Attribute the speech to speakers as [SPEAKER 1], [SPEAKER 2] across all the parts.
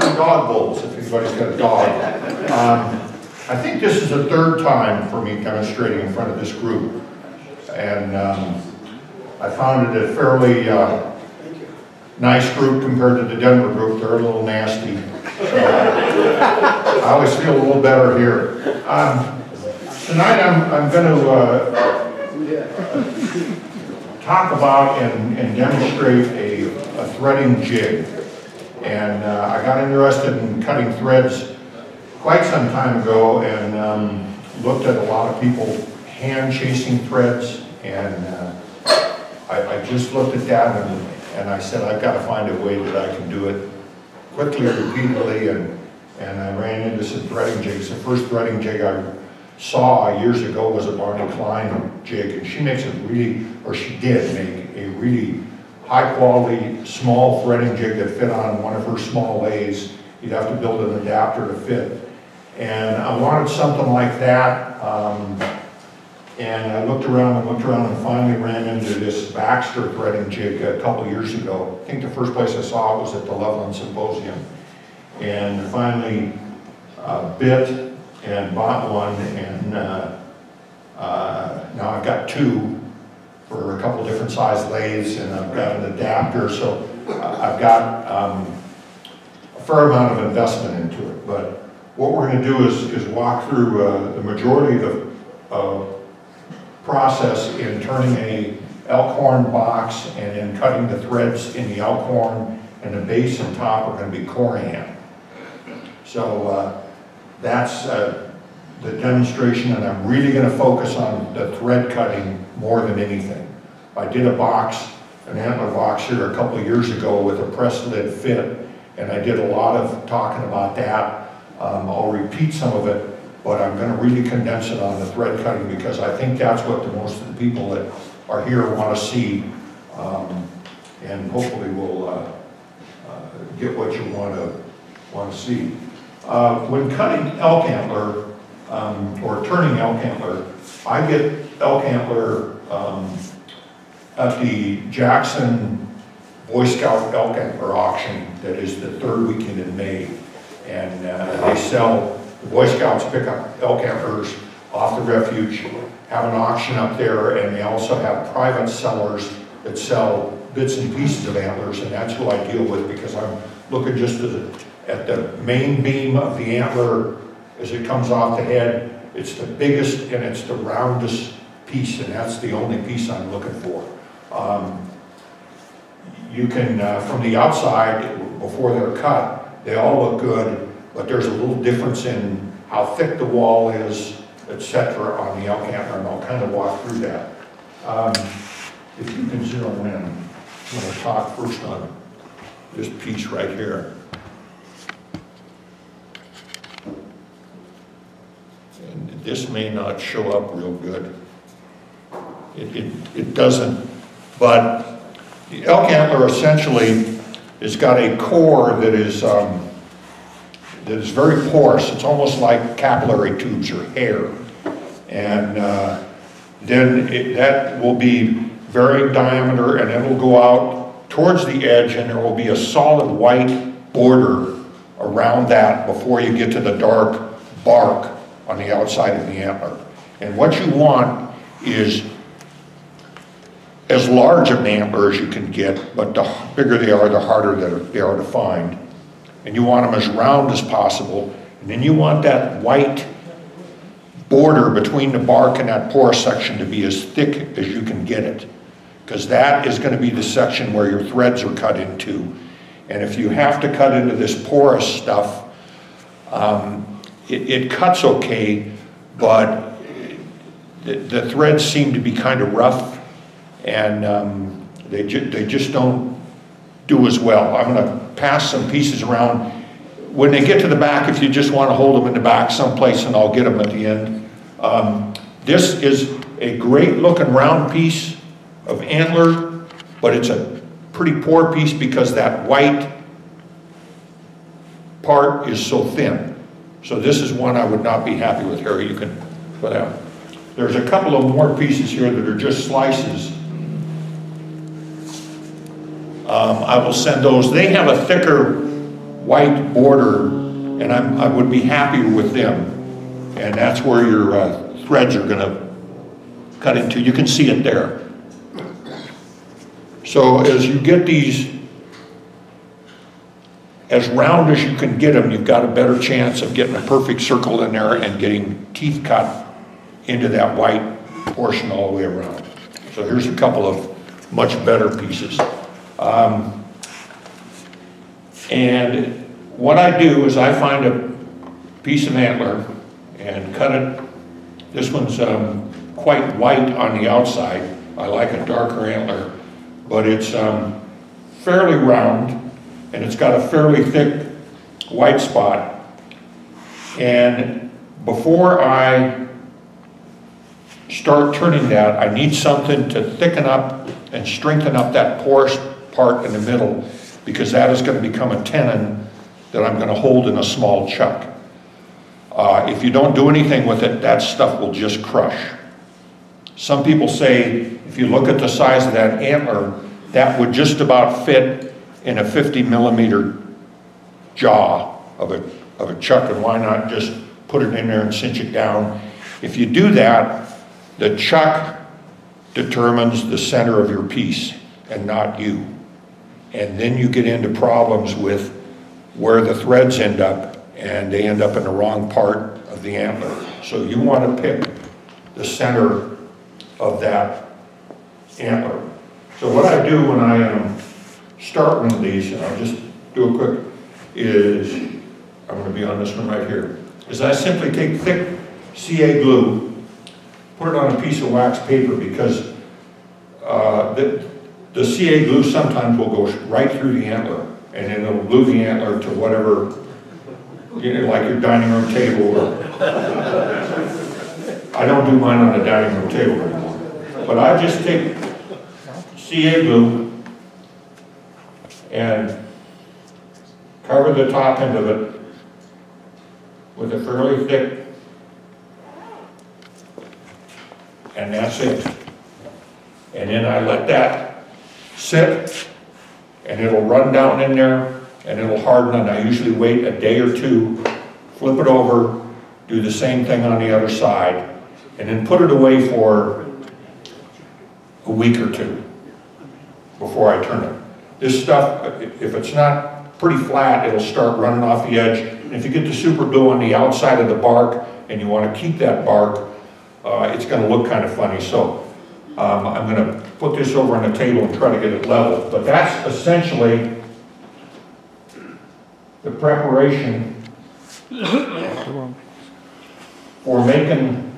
[SPEAKER 1] dog bowls, if anybody's got a dog. Um, I think this is the third time for me demonstrating in front of this group. And um, I found it a fairly uh, nice group compared to the Denver group. They're a little nasty. So I always feel a little better here. Um, tonight I'm, I'm going to uh, talk about and, and demonstrate a, a threading jig. And uh, I got interested in cutting threads quite some time ago and um, looked at a lot of people hand chasing threads and uh, I, I, just looked at that and, and I said I've got to find a way that I can do it quickly, repeatedly and, and I ran into some threading jigs. The first threading jig I saw years ago was a Bonnie Klein jig and she makes a really, or she did make a really high quality small threading jig that fit on one of her small lathes. You'd have to build an adapter to fit. And I wanted something like that. Um, and I looked around and looked around and finally ran into this Baxter threading jig a couple years ago. I think the first place I saw it was at the Loveland Symposium. And finally uh, bit and bought one and uh, uh, now I've got two for a couple different size lathes and I've got an adapter so I've got um, a fair amount of investment into it. But what we're going to do is, is walk through uh, the majority of the uh, process in turning a elkhorn box and then cutting the threads in the elkhorn and the base and top are going to be corian. So uh, that's uh, the demonstration and I'm really going to focus on the thread cutting more than anything. I did a box, an antler box here a couple years ago with a press lid fit and I did a lot of talking about that um, I'll repeat some of it, but I'm going to really condense it on the thread cutting because I think that's what the most of the people that are here want to see. Um, and hopefully we'll uh, uh, get what you want to want to see. Uh, when cutting elk antler um, or turning elk antler, I get elk antler um, at the Jackson Boy Scout elk antler auction that is the third weekend in May. And uh, they sell, the Boy Scouts pick up elk antlers off the refuge, have an auction up there, and they also have private sellers that sell bits and pieces of antlers, and that's who I deal with because I'm looking just at the main beam of the antler as it comes off the head. It's the biggest and it's the roundest piece, and that's the only piece I'm looking for. Um, you can, uh, from the outside, before they're cut, they all look good, but there's a little difference in how thick the wall is, etc. on the elk antler, and I'll kind of walk through that. Um, if you can zero in, I'm going to talk first on this piece right here. And this may not show up real good. It, it, it doesn't, but the elk antler essentially it's got a core that is, um, that is very porous. It's almost like capillary tubes or hair. And uh, then it, that will be varying diameter and it will go out towards the edge and there will be a solid white border around that before you get to the dark bark on the outside of the antler. And what you want is as large an antler as you can get, but the bigger they are, the harder they are to find. And you want them as round as possible. And then you want that white border between the bark and that porous section to be as thick as you can get it. Because that is going to be the section where your threads are cut into. And if you have to cut into this porous stuff, um, it, it, cuts okay, but the, the threads seem to be kind of rough and um, they, ju they just don't do as well. I'm going to pass some pieces around. When they get to the back, if you just want to hold them in the back someplace and I'll get them at the end. Um, this is a great looking round piece of antler, but it's a pretty poor piece because that white part is so thin. So this is one I would not be happy with, Harry. You can put out. There's a couple of more pieces here that are just slices um, I will send those. They have a thicker white border, and I'm, I would be happier with them. And that's where your uh, threads are gonna cut into. You can see it there. So as you get these as round as you can get them, you've got a better chance of getting a perfect circle in there and getting teeth cut into that white portion all the way around. So here's a couple of much better pieces. Um, and what I do is I find a piece of antler and cut it. This one's um, quite white on the outside. I like a darker antler, but it's um, fairly round and it's got a fairly thick white spot. And before I start turning that, I need something to thicken up and strengthen up that porous part in the middle because that is going to become a tenon that I'm going to hold in a small chuck. Uh, if you don't do anything with it, that stuff will just crush. Some people say, if you look at the size of that antler, that would just about fit in a 50 millimeter jaw of a, of a chuck, and why not just put it in there and cinch it down? If you do that, the chuck determines the center of your piece and not you. And then you get into problems with where the threads end up and they end up in the wrong part of the antler. So you want to pick the center of that antler. So what I do when I um, start one of these, and I'll just do a quick, is, I'm going to be on this one right here, is I simply take thick CA glue, put it on a piece of wax paper because uh, the, the CA glue sometimes will go right through the antler and then it'll glue the antler to whatever, you know, like your dining room table or, I don't do mine on a dining room table anymore. But I just take CA glue and cover the top end of it with a fairly thick, and that's it. And then I let that sit, and it'll run down in there, and it'll harden, and I usually wait a day or two, flip it over, do the same thing on the other side, and then put it away for a week or two before I turn it. This stuff, if it's not pretty flat, it'll start running off the edge. And if you get the super glue on the outside of the bark and you want to keep that bark, uh, it's going to look kind of funny. So um, I'm going to put this over on the table and try to get it level. But that's essentially the preparation for making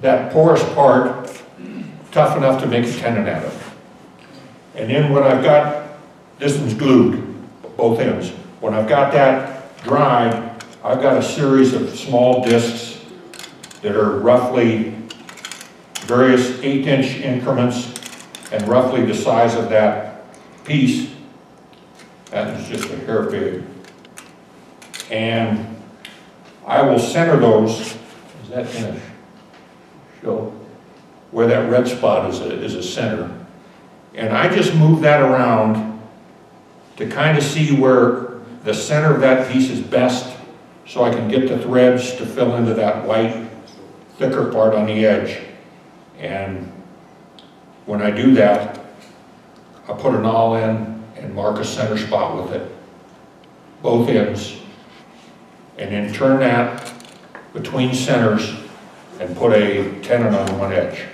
[SPEAKER 1] that porous part tough enough to make a tenon out of. And then when I've got, this one's glued, both ends. When I've got that dried, I've got a series of small discs that are roughly various eight inch increments and roughly the size of that piece. That is just a hair big. And I will center those, is that finish? Show where that red spot is a, is a center. And I just move that around to kind of see where the center of that piece is best so I can get the threads to fill into that white, thicker part on the edge. And when I do that, I put an awl in and mark a center spot with it, both ends, and then turn that between centers and put a tenon on one edge.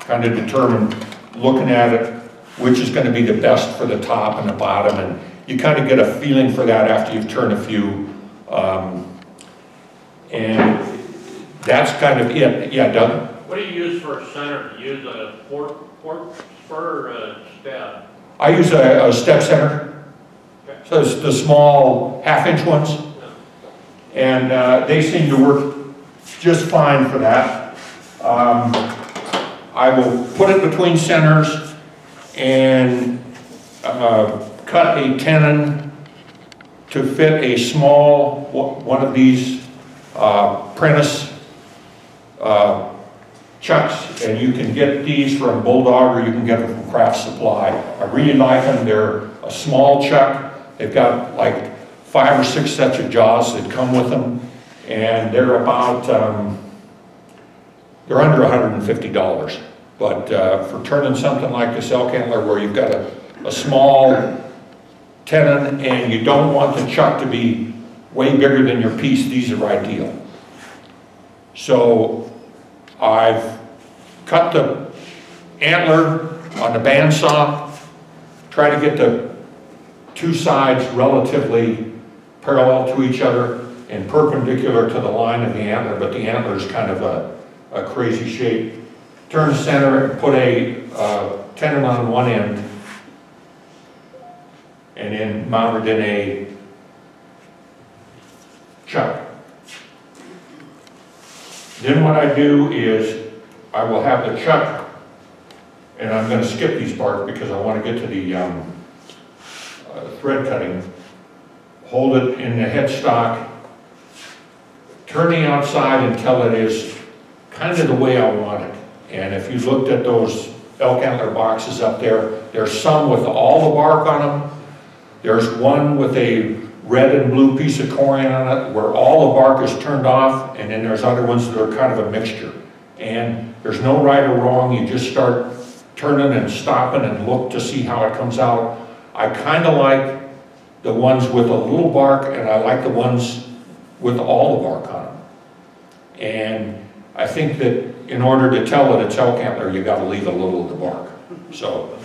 [SPEAKER 1] Kind of determine, looking at it, which is going to be the best for the top and the bottom, and you kind of get a feeling for that after you've turned a few. Um, and that's kind of it. Yeah, Doug?
[SPEAKER 2] What do you use for a center? Do you use a fork, fork spur or a stab?
[SPEAKER 1] I use a, a step center. So it's the small half-inch ones. And uh, they seem to work just fine for that. Um, I will put it between centers and uh, cut a tenon to fit a small, one of these uh, Prentice uh, chucks, and you can get these from Bulldog or you can get them from Craft Supply. I really like them. They're a small chuck. They've got like five or six sets of jaws that come with them, and they're about, um, they're under hundred and fifty dollars. But, uh, for turning something like this elk antler where you've got a, a small tenon and you don't want the chuck to be way bigger than your piece, these are ideal. So I've cut the antler on the bandsaw, try to get the two sides relatively parallel to each other and perpendicular to the line of the antler, but the antler is kind of a, a crazy shape. Turn center and put a uh, tenon on one end and then mount it in a chuck. Then what I do is I will have the chuck, and I'm gonna skip these parts because I wanna get to the, um, uh, thread cutting. Hold it in the headstock, turn the outside until it is kind of the way I want it. And if you looked at those elk antler boxes up there, there's some with all the bark on them. There's one with a red and blue piece of corian on it where all the bark is turned off, and then there's other ones that are kind of a mixture. And there's no right or wrong, you just start turning and stopping and look to see how it comes out. I kind of like the ones with a little bark, and I like the ones with all the bark on them. And I think that in order to tell that it's elk antler, you gotta leave a little of the bark, so.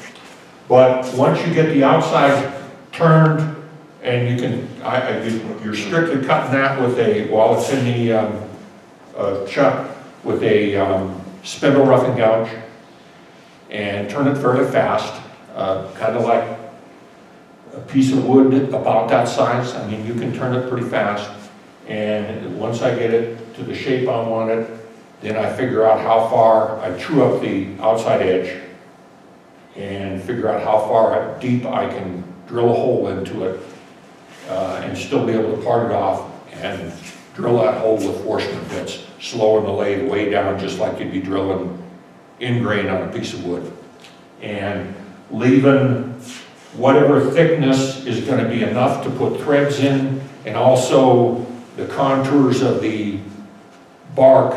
[SPEAKER 1] But once you get the outside turned, and you can, I, I, you- you're strictly cutting that with a, while it's in the, um, uh, chuck, with a, um, spindle roughing gouge, and turn it fairly fast, uh, kinda like a piece of wood about that size, I mean, you can turn it pretty fast, and once I get it to the shape I want it, then I figure out how far, I true up the outside edge, and figure out how far deep I can drill a hole into it, uh, and still be able to part it off, and drill that hole with Forstner bits, slowing the lathe way down, just like you'd be drilling in grain on a piece of wood. And leaving whatever thickness is gonna be enough to put threads in, and also the contours of the bark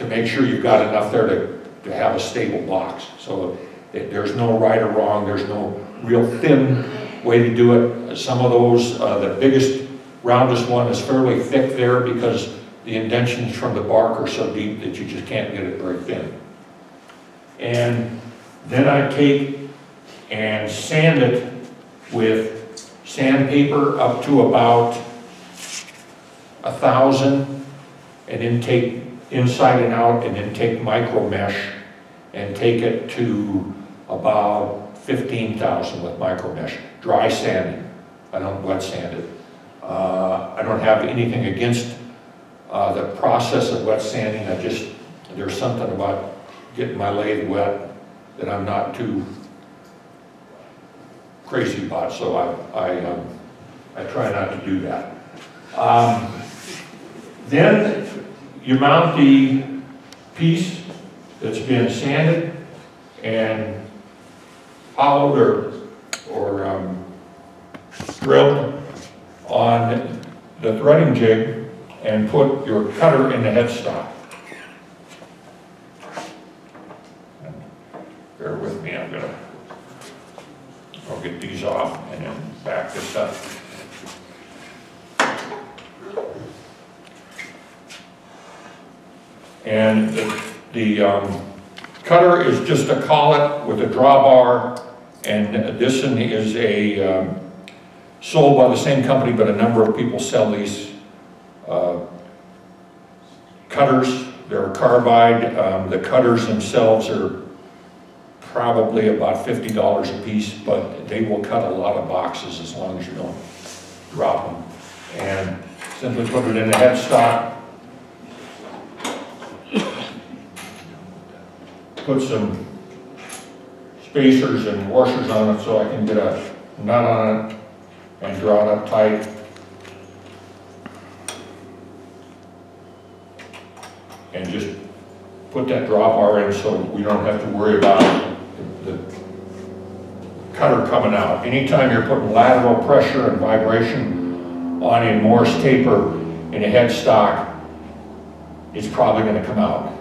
[SPEAKER 1] to make sure you've got enough there to, to have a stable box. So that there's no right or wrong, there's no real thin way to do it. Some of those, uh, the biggest, roundest one is fairly thick there because the indentions from the bark are so deep that you just can't get it very thin. And then I take and sand it with sandpaper up to about a thousand, and then take inside and out, and then take micro mesh and take it to about fifteen thousand with micro mesh. Dry sanding, I don't wet sand it. Uh, I don't have anything against, uh, the process of wet sanding, I just, there's something about getting my lathe wet that I'm not too crazy about, so I, I, um, I try not to do that. Um, then you mount the piece that's been sanded and hollowed or, or um, drilled on the threading jig and put your cutter in the headstock. Bear with me, I'm gonna, I'll get these off and then back this up. And the, the um, cutter is just a collet with a drawbar, and this one is a, um, sold by the same company, but a number of people sell these uh, cutters. They're carbide, um, the cutters themselves are probably about fifty dollars a piece, but they will cut a lot of boxes as long as you don't drop them. And simply put it in the headstock, put some spacers and washers on it so I can get a nut on it and draw it up tight. And just put that drop drawbar in so we don't have to worry about the cutter coming out. Anytime you're putting lateral pressure and vibration on a Morse taper in a headstock, it's probably gonna come out.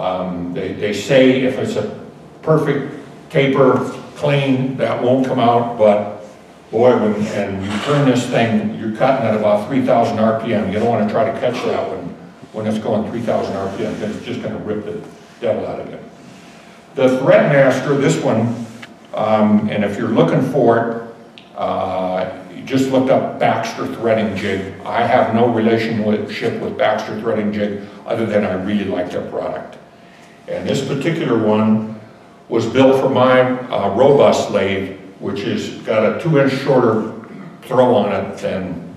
[SPEAKER 1] Um, they, they say if it's a perfect taper, clean, that won't come out, but boy, when, and you turn this thing, you're cutting at about three thousand RPM, you don't wanna try to catch that when, when it's going three thousand RPM, because it's just gonna rip the devil out of it. The Threadmaster, this one, um, and if you're looking for it, uh, you just looked up Baxter Threading Jig. I have no relationship with Baxter Threading Jig, other than I really like their product. And this particular one was built for my uh, robust lathe, which has got a two-inch shorter throw on it than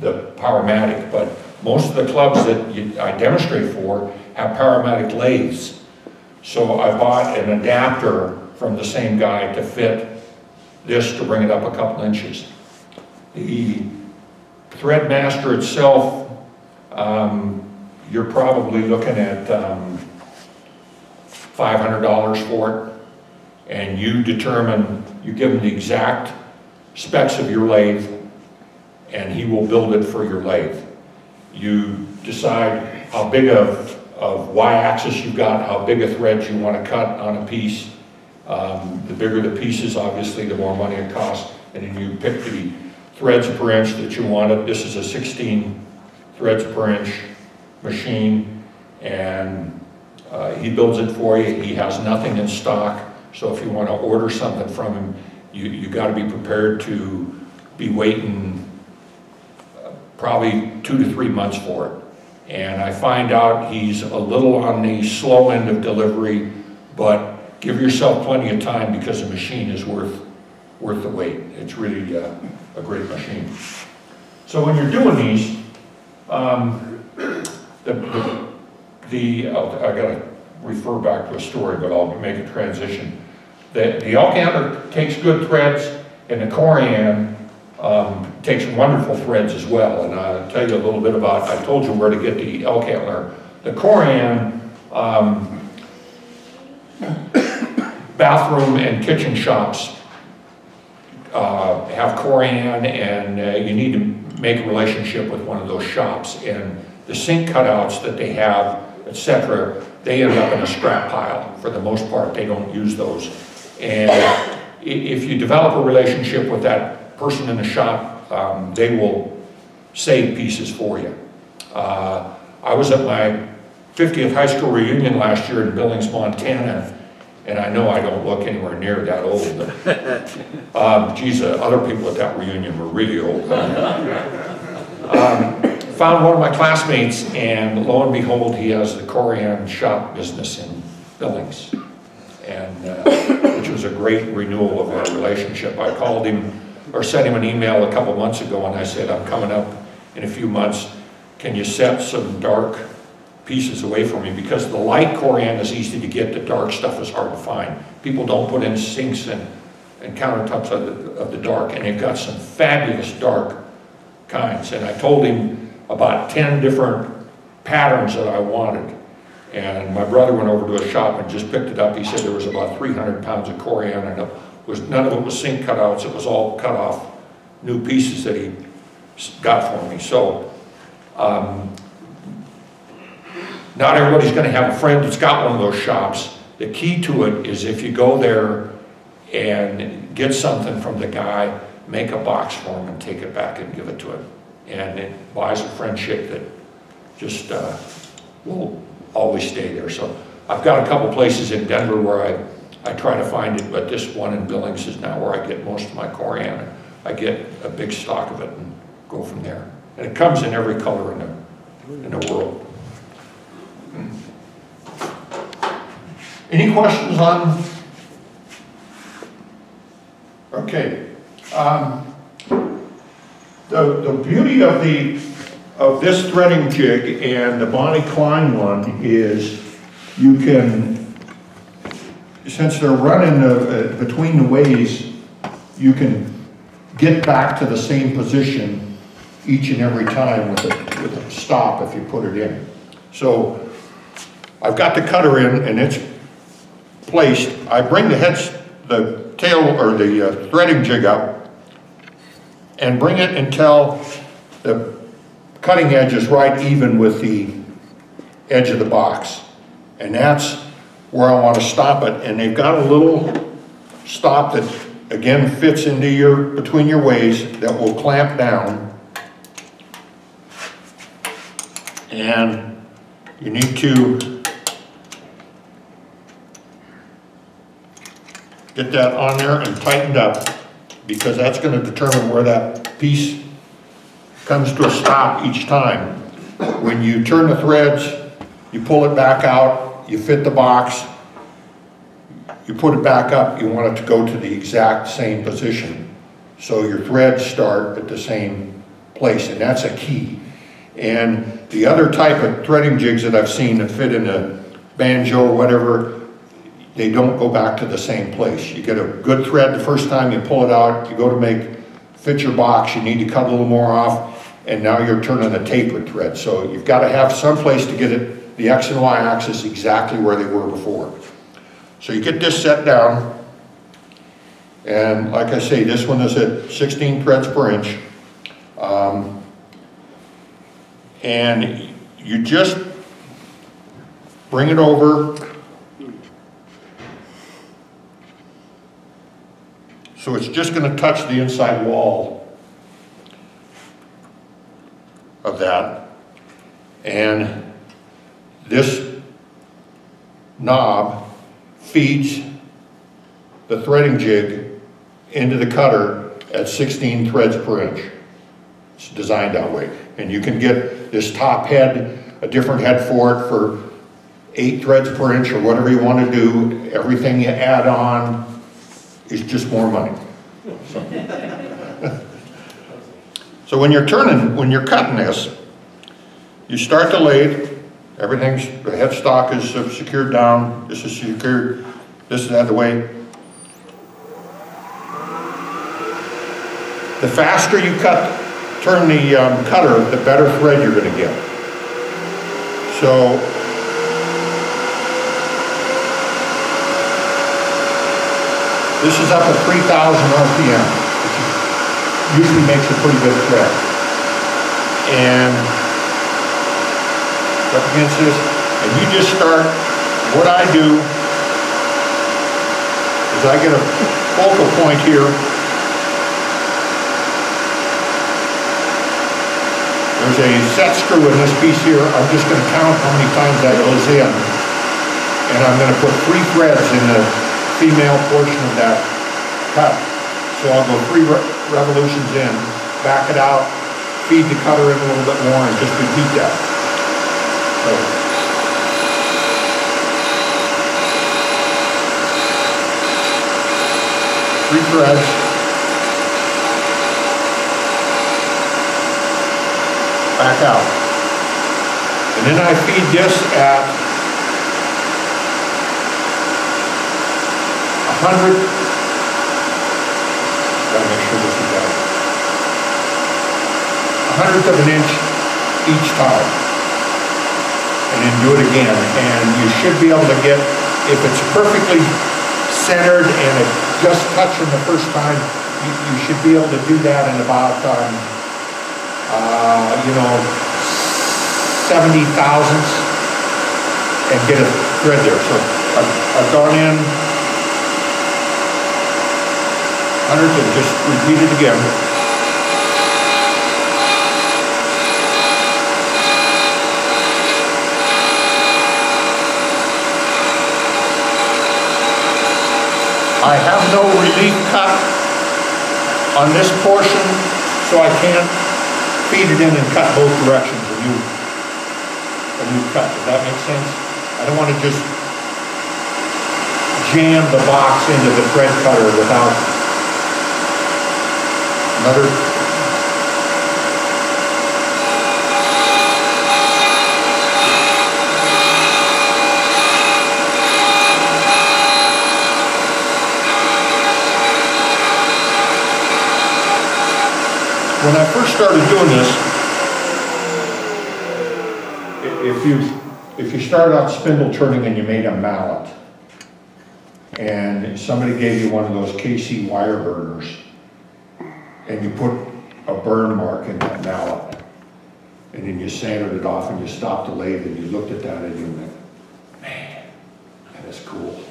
[SPEAKER 1] the Powermatic, but most of the clubs that you- I demonstrate for have Powermatic lathes. So I bought an adapter from the same guy to fit this to bring it up a couple inches. The Threadmaster itself, um, you're probably looking at, um, five hundred dollars for it. And you determine, you give him the exact specs of your lathe, and he will build it for your lathe. You decide how big of, of Y-axis you've got, how big a thread you want to cut on a piece. Um, The bigger the pieces, obviously, the more money it costs. And then you pick the threads per inch that you wanted. This is a 16 threads per inch machine, and uh, he builds it for you. He has nothing in stock, so if you want to order something from him, you, you got to be prepared to be waiting uh, probably two to three months for it. And I find out he's a little on the slow end of delivery, but give yourself plenty of time because the machine is worth, worth the wait. It's really uh, a great machine. So when you're doing these, um, the, the, the, I gotta refer back to a story, but I'll make a transition. The, the elk antler takes good threads, and the Corian, um, takes wonderful threads as well, and I'll tell you a little bit about, I told you where to get the elk antler. The Corian, um, bathroom and kitchen shops, uh, have Corian, and uh, you need to make a relationship with one of those shops, and the sink cutouts that they have, et cetera, they end up in a scrap pile. For the most part, they don't use those. And if you develop a relationship with that person in the shop, um, they will save pieces for you. Uh, I was at my 50th high school reunion last year in Billings, Montana, and I know I don't look anywhere near that old, but, um, geez, uh, other people at that reunion were really old. Um, Found one of my classmates, and lo and behold, he has the Corian shop business in Billings. And, uh, which was a great renewal of our relationship. I called him, or sent him an email a couple months ago, and I said, I'm coming up in a few months. Can you set some dark pieces away from me? Because the light Corian is easy to get, the dark stuff is hard to find. People don't put in sinks and, and countertops of the, of the dark, and they've got some fabulous dark kinds. And I told him about 10 different patterns that I wanted. And my brother went over to a shop and just picked it up. He said there was about 300 pounds of corian and it was, none of it was sink cutouts. It was all cut off new pieces that he got for me. So, um, not everybody's gonna have a friend that's got one of those shops. The key to it is if you go there and get something from the guy, make a box for him and take it back and give it to him. And it buys a friendship that just, uh, will always stay there. So I've got a couple places in Denver where I, I try to find it, but this one in Billings is now where I get most of my coriander. I get a big stock of it and go from there. And it comes in every color in the, in the world. Any questions on? Okay. Um, The, the beauty of the, of this threading jig and the Bonnie Klein one is you can, since they're running uh, uh, between the ways, you can get back to the same position each and every time with a, with a stop if you put it in. So I've got the cutter in and it's placed, I bring the heads, the tail, or the uh, threading jig up, and bring it until the cutting edge is right even with the edge of the box. And that's where I want to stop it, and they've got a little stop that, again, fits into your, between your ways, that will clamp down. And you need to get that on there and tightened up, because that's gonna determine where that piece comes to a stop each time. When you turn the threads, you pull it back out, you fit the box, you put it back up, you want it to go to the exact same position. So your threads start at the same place, and that's a key. And the other type of threading jigs that I've seen that fit in a banjo or whatever, they don't go back to the same place. You get a good thread the first time, you pull it out, you go to make, fit your box, you need to cut a little more off, and now you're turning a tapered thread. So you've got to have some place to get it, the X and Y axis exactly where they were before. So you get this set down, and like I say, this one is at 16 threads per inch. Um, and you just bring it over. So it's just gonna touch the inside wall of that. And this knob feeds the threading jig into the cutter at 16 threads per inch. It's designed that way. And you can get this top head, a different head for it for eight threads per inch or whatever you want to do. Everything you add on is just more money. So- So when you're turning, when you're cutting this, you start the lathe, everything's, the headstock is secured down, this is secured, this is out of the way. The faster you cut, turn the um, cutter, the better thread you're gonna get. So. This is up at three thousand RPM, which usually makes a pretty good thread. And up against this, and you just start, what I do is I get a focal point here. There's a set screw in this piece here, I'm just gonna count how many times that goes in. And I'm gonna put three threads in the female portion of that cut. So I'll go three re- revolutions in, back it out, feed the cutter in a little bit more, and just repeat that. So. Threads. Back out. And then I feed this at a hundred. Gotta make sure this is down. A hundredth of an inch each time. And then do it again. And you should be able to get, if it's perfectly centered and it just touching the first time, you, you should be able to do that in about, um, uh, you know, seventy thousandths and get a thread there. So I've gone in just repeat it again. I have no relief cut on this portion, so I can't feed it in and cut both directions a new, a new cut. Does that make sense? I don't want to just jam the box into the thread cutter without When I first started doing this, if you, if you started out spindle turning and you made a mallet, and somebody gave you one of those KC wire burners, and you put a burn mark in that mallet, and then you sanded it off and you stopped the lathe and you looked at that and you went, man, that is cool.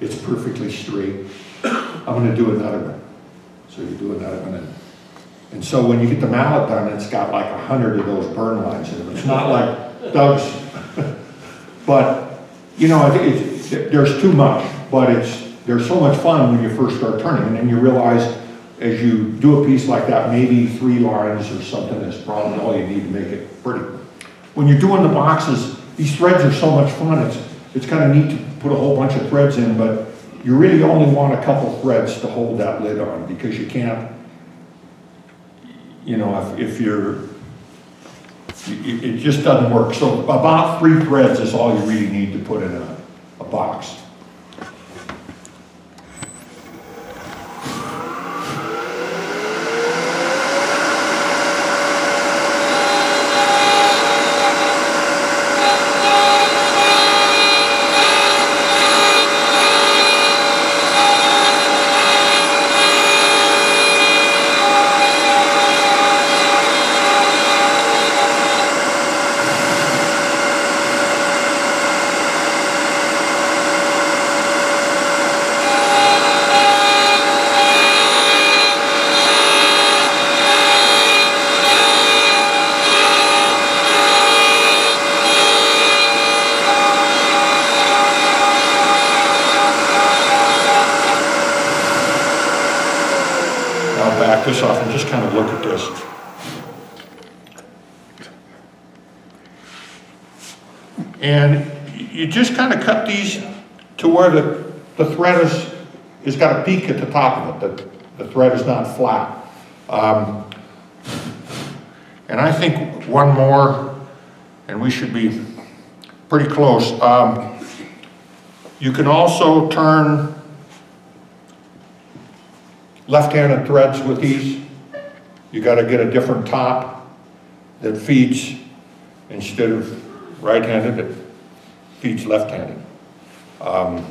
[SPEAKER 1] It's perfectly straight. I'm gonna do another one. So you do another one and, and so when you get the mallet done, it's got like a hundred of those burn lines in it. It's not like Doug's. But, you know, it, it, there's too much, but it's, there's so much fun when you first start turning and then you realize as you do a piece like that, maybe three lines or something is probably all you need to make it pretty. When you're doing the boxes, these threads are so much fun, it's, it's kind of neat to put a whole bunch of threads in, but you really only want a couple threads to hold that lid on, because you can't, you know, if, if you're, it, it just doesn't work. So about three threads is all you really need to put in a, a box. I'll back this off and just kind of look at this. And you just kind of cut these to where the, the thread is, has got a peak at top of it, the, the thread is not flat. Um, And I think one more, and we should be pretty close. Um, You can also turn left-handed threads with these. You gotta get a different top that feeds, instead of right-handed, it feeds left-handed. Um,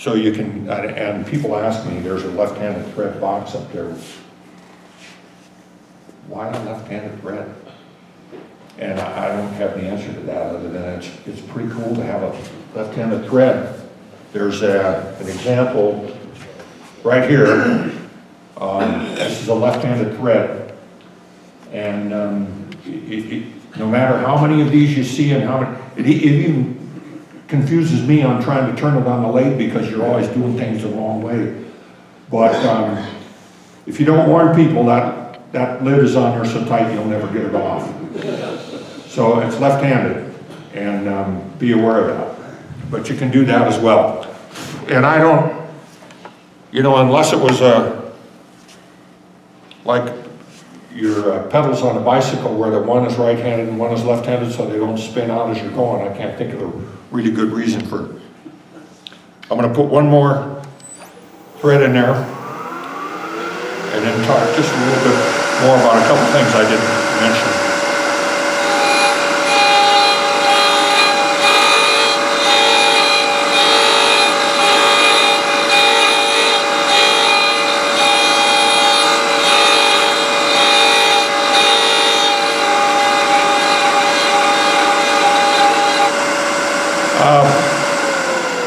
[SPEAKER 1] So you can, and, people ask me, there's a left-handed thread box up there. Why a left-handed thread? And I, I don't have the answer to that, other than it's, it's pretty cool to have a left-handed thread. There's a, an example right here. Um, This is a left-handed thread. And um, it, it, no matter how many of these you see and how many, it it even confuses me on trying to turn it on the lathe because you're always doing things the wrong way. But um, if you don't warn people, that, that lid is on there so tight you'll never get it off. So it's left-handed, and um, be aware of that. But you can do that as well. And I don't, you know, unless it was a, like your uh, pedals on a bicycle where the one is right-handed and one is left-handed so they don't spin out as you're going, I can't think of a really good reason for it. I'm gonna put one more thread in there and then talk just a little bit more about a couple things I didn't mention.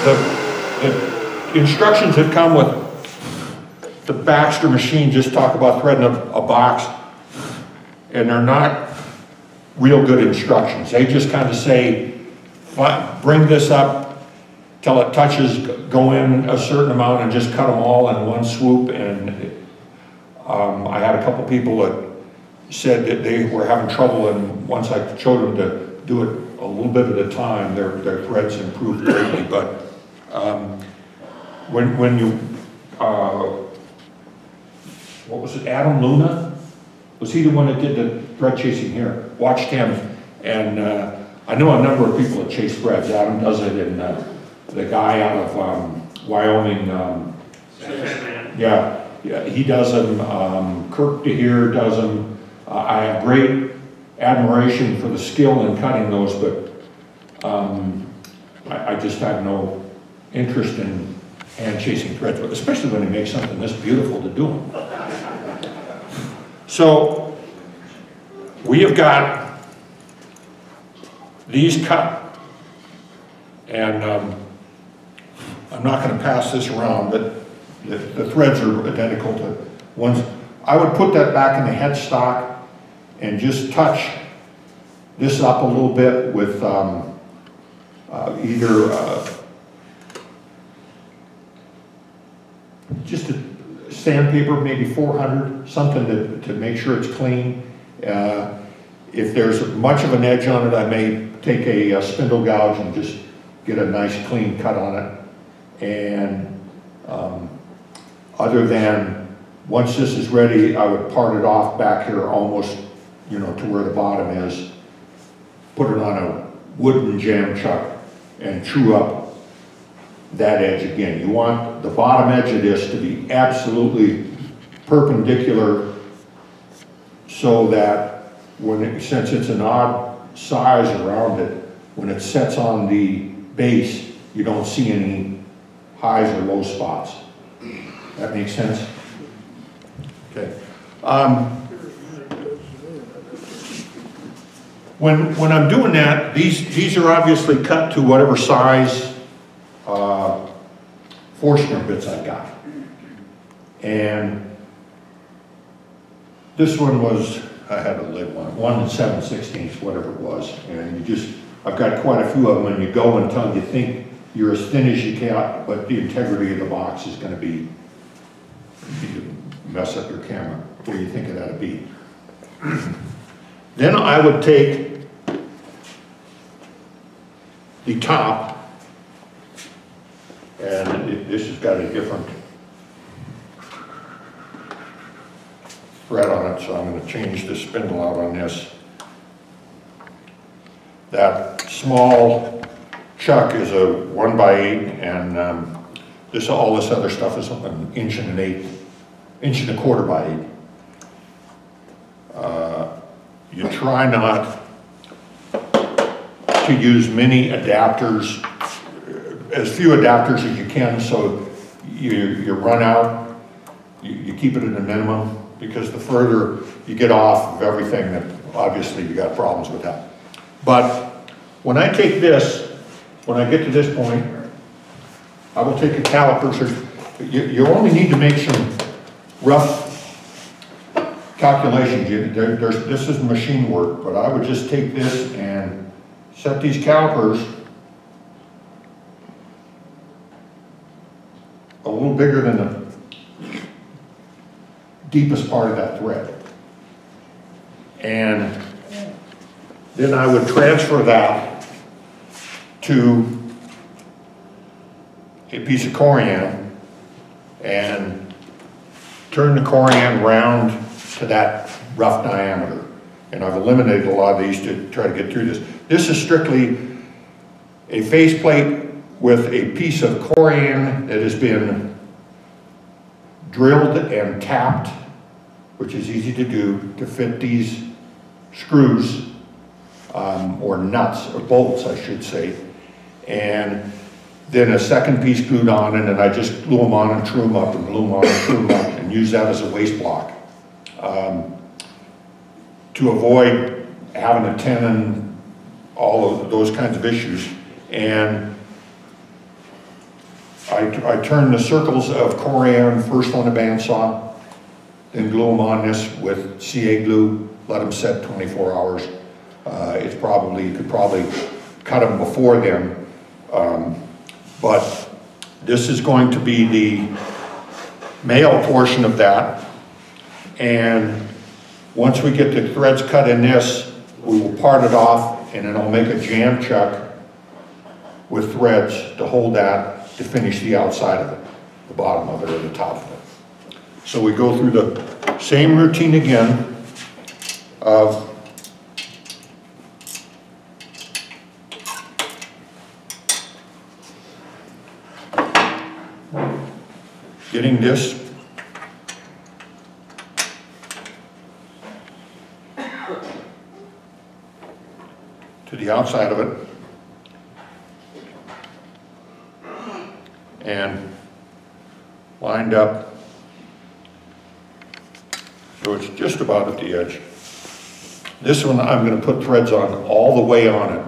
[SPEAKER 1] The, the instructions that come with the Baxter machine just talk about threading a, a box, and they're not real good instructions. They just kind of say, bring this up till it touches, go in a certain amount and just cut them all in one swoop, and um, I had a couple people that said that they were having trouble, and once I showed them to do it a little bit at a time, their, their threads improved greatly, but um, when, when you, uh, what was it, Adam Luna? Was he the one that did the thread chasing here? Watched him, and uh, I know a number of people that chase threads. Adam does it, and uh, the guy out of um, Wyoming, um, yeah, yeah, he does them, um, Kirk DeHeer does them. Uh, I have great admiration for the skill in cutting those, but, um, I, I just have no interest in hand chasing threads, especially when they make something this beautiful to do. So, we have got these cut. And um, I'm not gonna pass this around, but the, the threads are identical to ones. I would put that back in the headstock and just touch this up a little bit with um, uh, either uh, just a sandpaper, maybe 400, something to, to make sure it's clean. Uh, If there's much of an edge on it, I may take a uh, spindle gouge and just get a nice clean cut on it. And um, other than, once this is ready, I would part it off back here almost, you know, to where the bottom is. Put it on a wooden jam chuck and chew up that edge again. You want the bottom edge of this to be absolutely perpendicular so that when it, since it's an odd size around it, when it sets on the base, you don't see any highs or low spots. That makes sense? Okay. Um, when, when I'm doing that, these, these are obviously cut to whatever size, uh, Forstner bits I got. And this one was, I had a lid one, one and seven sixteenths, whatever it was. And you just, I've got quite a few of them, and you go until you think you're as thin as you can, but the integrity of the box is gonna be, you mess up your camera, where you think it ought to be. Then I would take the top, and it- this has got a different thread on it, so I'm gonna change the spindle out on this. That small chuck is a one by eight, and um, this, all this other stuff is an inch and an eighth, inch and a quarter by eight. Uh, You try not to use many adapters, as few adapters as you can, so you, you run out, you, you keep it at a minimum, because the further you get off of everything, that obviously you got problems with that. But when I take this, when I get to this point, I will take a caliper, so you, you only need to make some rough calculations, you, there, this is machine work, but I would just take this and set these calipers a little bigger than the deepest part of that thread. And then I would transfer that to a piece of corian and turn the corian round to that rough diameter. And I've eliminated a lot of these to try to get through this. This is strictly a faceplate with a piece of corian that has been drilled and tapped, which is easy to do, to fit these screws, um, or nuts, or bolts, I should say. And then a second piece glued on, and then I just glue them on and true them up, and glue them on and true them up, and use that as a waste block. Um, To avoid having a tenon, all of those kinds of issues. And I, I turn the circles of corian first on a bandsaw, then glue them on this with CA glue, let them set 24 hours. Uh, it's probably, you could probably cut them before then. Um, but this is going to be the male portion of that. And once we get the threads cut in this, we will part it off and then I'll make a jam chuck with threads to hold that to finish the outside of it, the bottom of it or the top of it. So we go through the same routine again of getting this to the outside of it. And lined up. So it's just about at the edge. This one, I'm gonna put threads on all the way on it.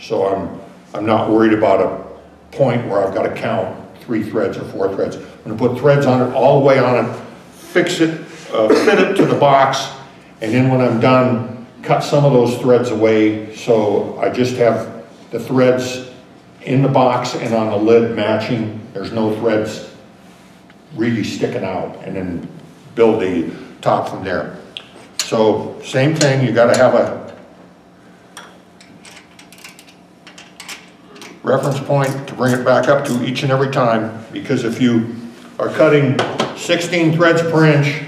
[SPEAKER 1] So I'm, I'm not worried about a point where I've gotta count three threads or four threads. I'm gonna put threads on it, all the way on it, fix it, uh, fit it to the box, and then when I'm done, cut some of those threads away, so I just have the threads in the box and on the lid matching. There's no threads really sticking out, and then build the top from there. So, same thing, you gotta have a reference point to bring it back up to each and every time, because if you are cutting 16 threads per inch,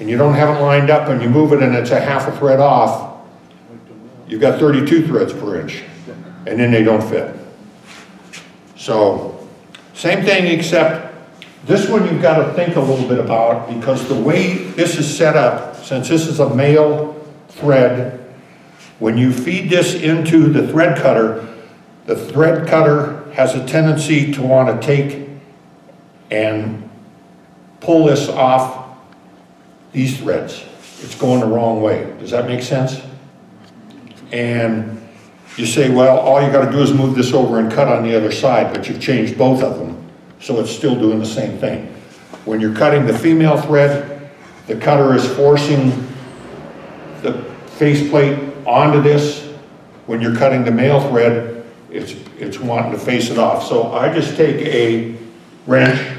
[SPEAKER 1] and you don't have it lined up and you move it and it's a half a thread off, you've got 32 threads per inch, and then they don't fit. So, same thing except this one you've got to think a little bit about because the way this is set up, since this is a male thread, when you feed this into the thread cutter, the thread cutter has a tendency to want to take and pull this off these threads. It's going the wrong way. Does that make sense? And you say, well, all you got to do is move this over and cut on the other side, but you've changed both of them. So it's still doing the same thing. When you're cutting the female thread, the cutter is forcing the faceplate onto this. When you're cutting the male thread, it's, it's wanting to face it off. So I just take a wrench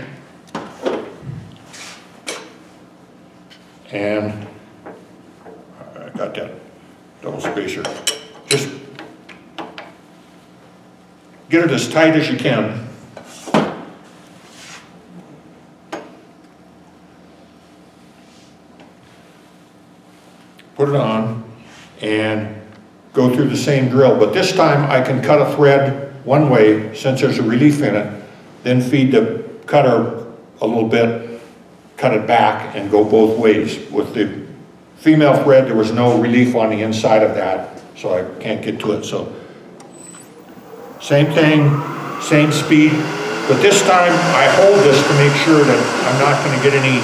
[SPEAKER 1] and I got that double spacer. Just get it as tight as you can. Put it on and go through the same drill, but this time I can cut a thread one way since there's a relief in it, then feed the cutter a little bit, cut it back and go both ways. With the female thread, there was no relief on the inside of that, so I can't get to it, so. Same thing, same speed, but this time I hold this to make sure that I'm not gonna get any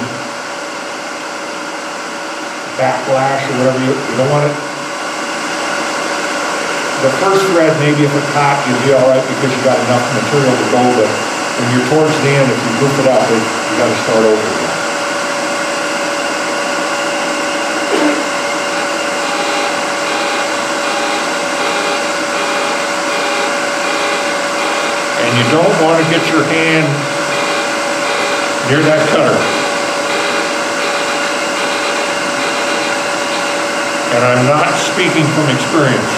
[SPEAKER 1] backlash or whatever you, you don't want it. The first thread, maybe if it caught, you'd be all right because you got enough material to go, but when you're towards the end, if you goof it up, you gotta start over again. And you don't wanna get your hand near that cutter. And I'm not speaking from experience.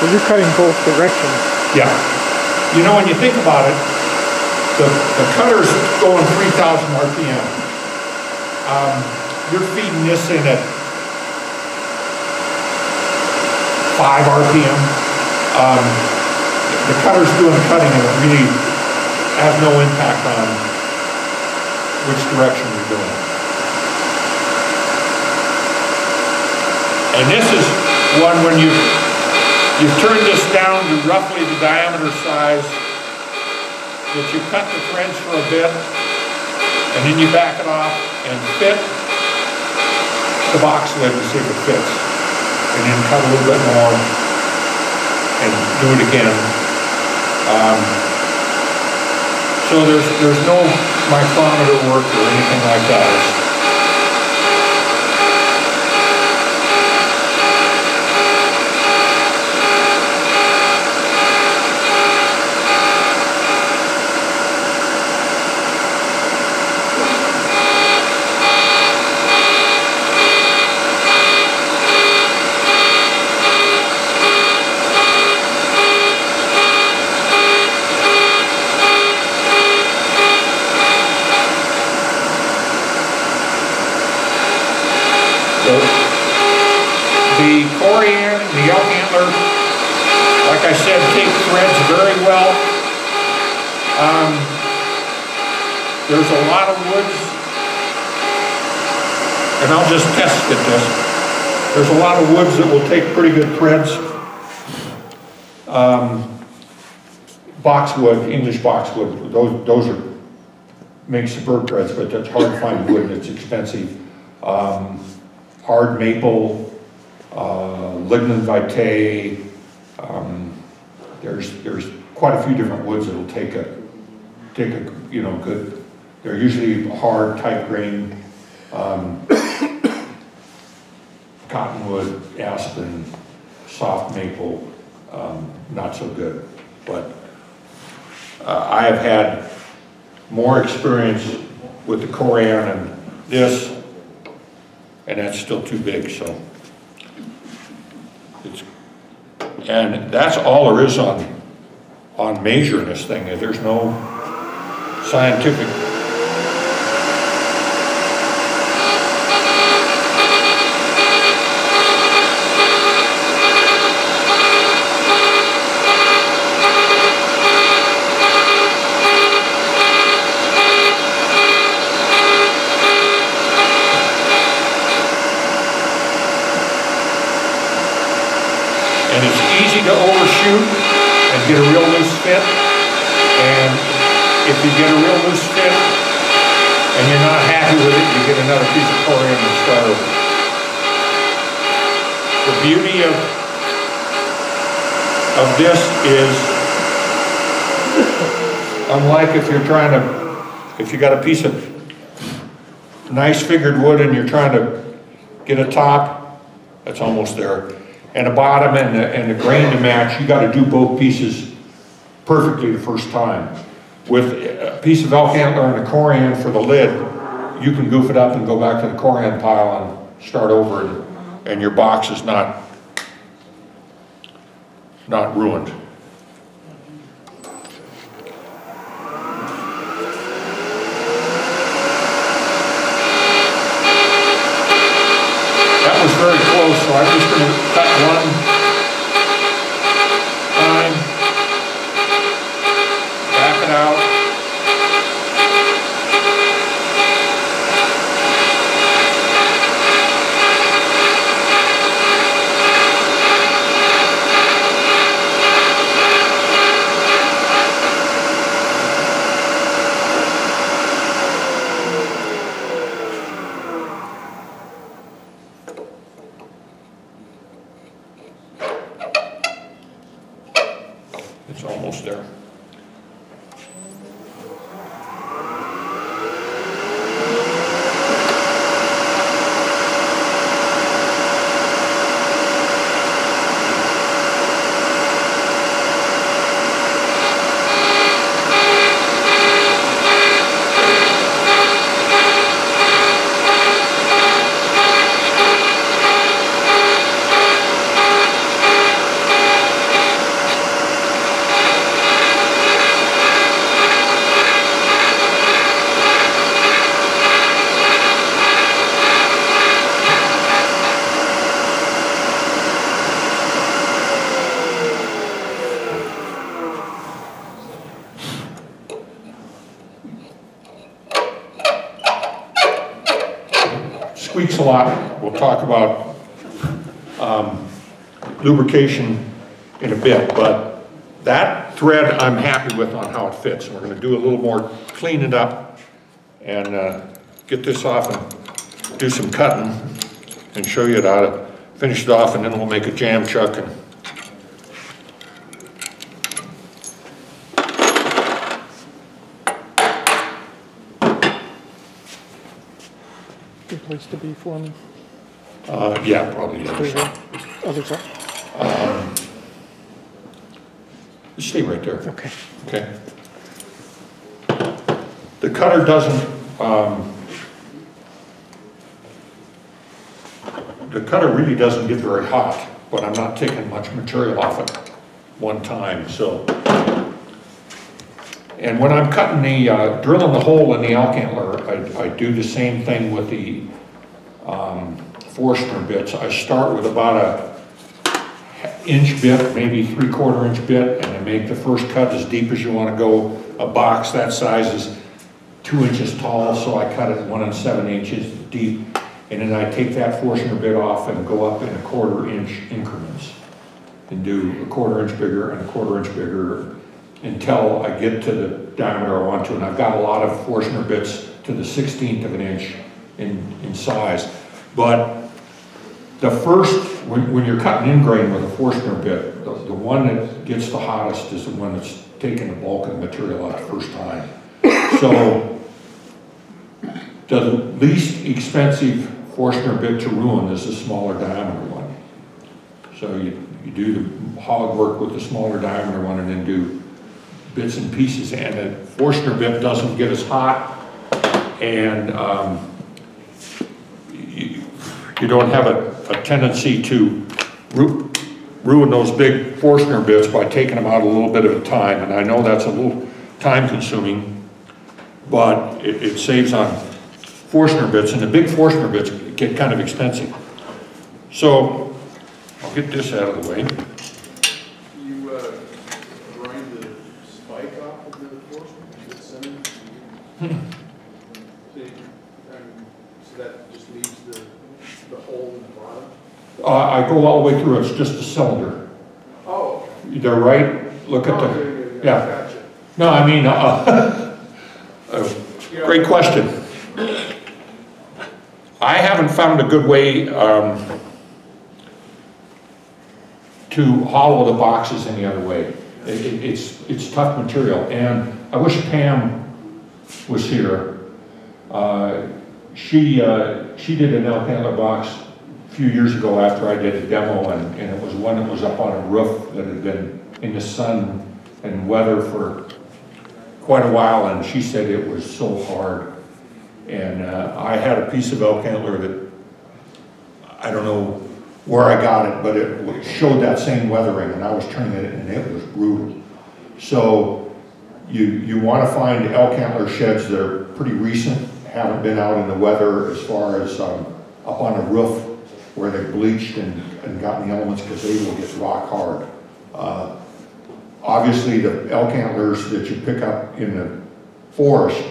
[SPEAKER 3] So you're cutting both directions.
[SPEAKER 1] Yeah. You know, when you think about it, the, the cutter's going 3,000 RPM. Um, you're feeding this in at 5 RPM. Um, the cutter's doing cutting and it really has no impact on which direction you're going. And this is one when you, you've turned this down to roughly the diameter size that you cut the threads for a bit, and then you back it off and fit the box lid to see if it fits. And then cut a little bit more and do it again. Um, so there's, there's no micrometer work or anything like that. There's a lot of woods that will take pretty good threads. Um, Boxwood, English boxwood, those, those are, makes the bird threads, but that's hard to find wood, and it's expensive. Um, hard maple, uh, lignum vitae, um, there's, there's quite a few different woods that'll take a, take a, you know, good, they're usually hard, tight grain, um, cottonwood, aspen, soft maple, um, not so good. But, uh, I have had more experience with the Corian and this, and that's still too big, so. It's, and that's all there is on, on measuring this thing, there's no scientific. And it's easy to overshoot and get a real loose fit. And if you get a real loose fit and you're not happy with it, you get another piece of coriander and start over. The beauty of, of this is, unlike if you're trying to, if you got a piece of nice figured wood and you're trying to get a top, that's almost there. And a bottom and the, and the grain to match, you gotta do both pieces perfectly the first time. With a piece of elk antler and a corian for the lid, you can goof it up and go back to the corian pile and start over and, and your box is not, not ruined. That was very close, so I'm just gonna cut one time. Back it out. It's almost there. Squeaks lot. We'll talk about um, lubrication in a bit, but that thread I'm happy with on how it fits. We're gonna do a little more, clean it up and uh, get this off and do some cutting and show you how to finish it off and then we'll make a jam chuck and
[SPEAKER 3] To be for me.
[SPEAKER 1] Uh, yeah, probably. the other
[SPEAKER 3] Over
[SPEAKER 1] side.
[SPEAKER 3] here. Other side.
[SPEAKER 1] Just Stay right there,
[SPEAKER 3] Okay.
[SPEAKER 1] okay? The cutter doesn't, um, the cutter really doesn't get very hot, but I'm not taking much material off it one time, so. And when I'm cutting the, uh, drilling the hole in the elk antler, I, I do the same thing with the, um, Forstner bits. I start with about a inch bit, maybe three quarter inch bit, and I make the first cut as deep as you wanna go. A box that size is two inches tall, so I cut it one and seven inches deep. And then I take that Forstner bit off and go up in a quarter inch increments. And do a quarter inch bigger and a quarter inch bigger until I get to the diameter I want to. And I've got a lot of Forstner bits to the sixteenth of an inch in, in size. But the first, when, when you're cutting in grain with a Forstner bit, the, the one that gets the hottest is the one that's taking the bulk of the material out the first time. So, the least expensive Forstner bit to ruin is the smaller diameter one. So you, you do the hog work with the smaller diameter one and then do bits and pieces. And the Forstner bit doesn't get as hot and, um, you, you don't have a, a tendency to ru- ruin those big Forstner bits by taking them out a little bit at a time. And I know that's a little time consuming, but it, it saves on Forstner bits, and the big Forstner bits get kind of expensive. So, I'll get this out of the way.
[SPEAKER 4] You, uh, grind the spike off of the enforcement, the center? So you- um, so that just leaves the, the hole in the bottom?
[SPEAKER 1] Uh, I go all the way through, it's just a cylinder.
[SPEAKER 4] Oh.
[SPEAKER 1] They're right, look at
[SPEAKER 4] Oh,
[SPEAKER 1] the,
[SPEAKER 4] yeah. Gotcha.
[SPEAKER 1] no, I mean, uh, uh, great question. I haven't found a good way, um, to hollow the boxes any other way. It, it- it's, it's tough material, and I wish Pam was here. Uh, She, uh, she did an elk antler box few years ago after I did a demo, and, and it was one that was up on a roof that had been in the sun and weather for quite a while, and she said it was so hard. And uh, I had a piece of elk antler that, I don't know where I got it, but it showed that same weathering, and I was turning it, and it was brutal. So you, you want to find elk antler sheds that are pretty recent, haven't been out in the weather as far as um, up on a roof where they bleached and, and gotten the elements, because they will get rock hard. Uh, Obviously, the elk antlers that you pick up in the forest,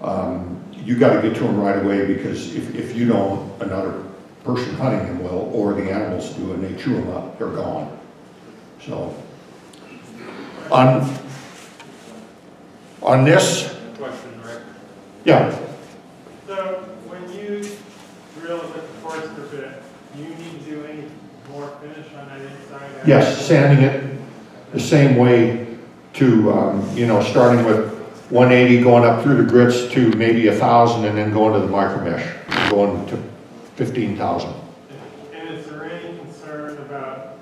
[SPEAKER 1] um, you gotta get to them right away, because if, if you don't, another person hunting them will, or the animals do, and they chew them up, they're gone. So, on, on this,
[SPEAKER 2] Question, Rick.
[SPEAKER 1] yeah,
[SPEAKER 5] So when you drill the Forstner bit, you need to do any more finish on that inside?
[SPEAKER 1] yes, sanding it the same way to, um, you know, starting with one eighty, going up through the grits to maybe a thousand, and then going to the micro mesh, going to fifteen thousand.
[SPEAKER 5] And is there any concern about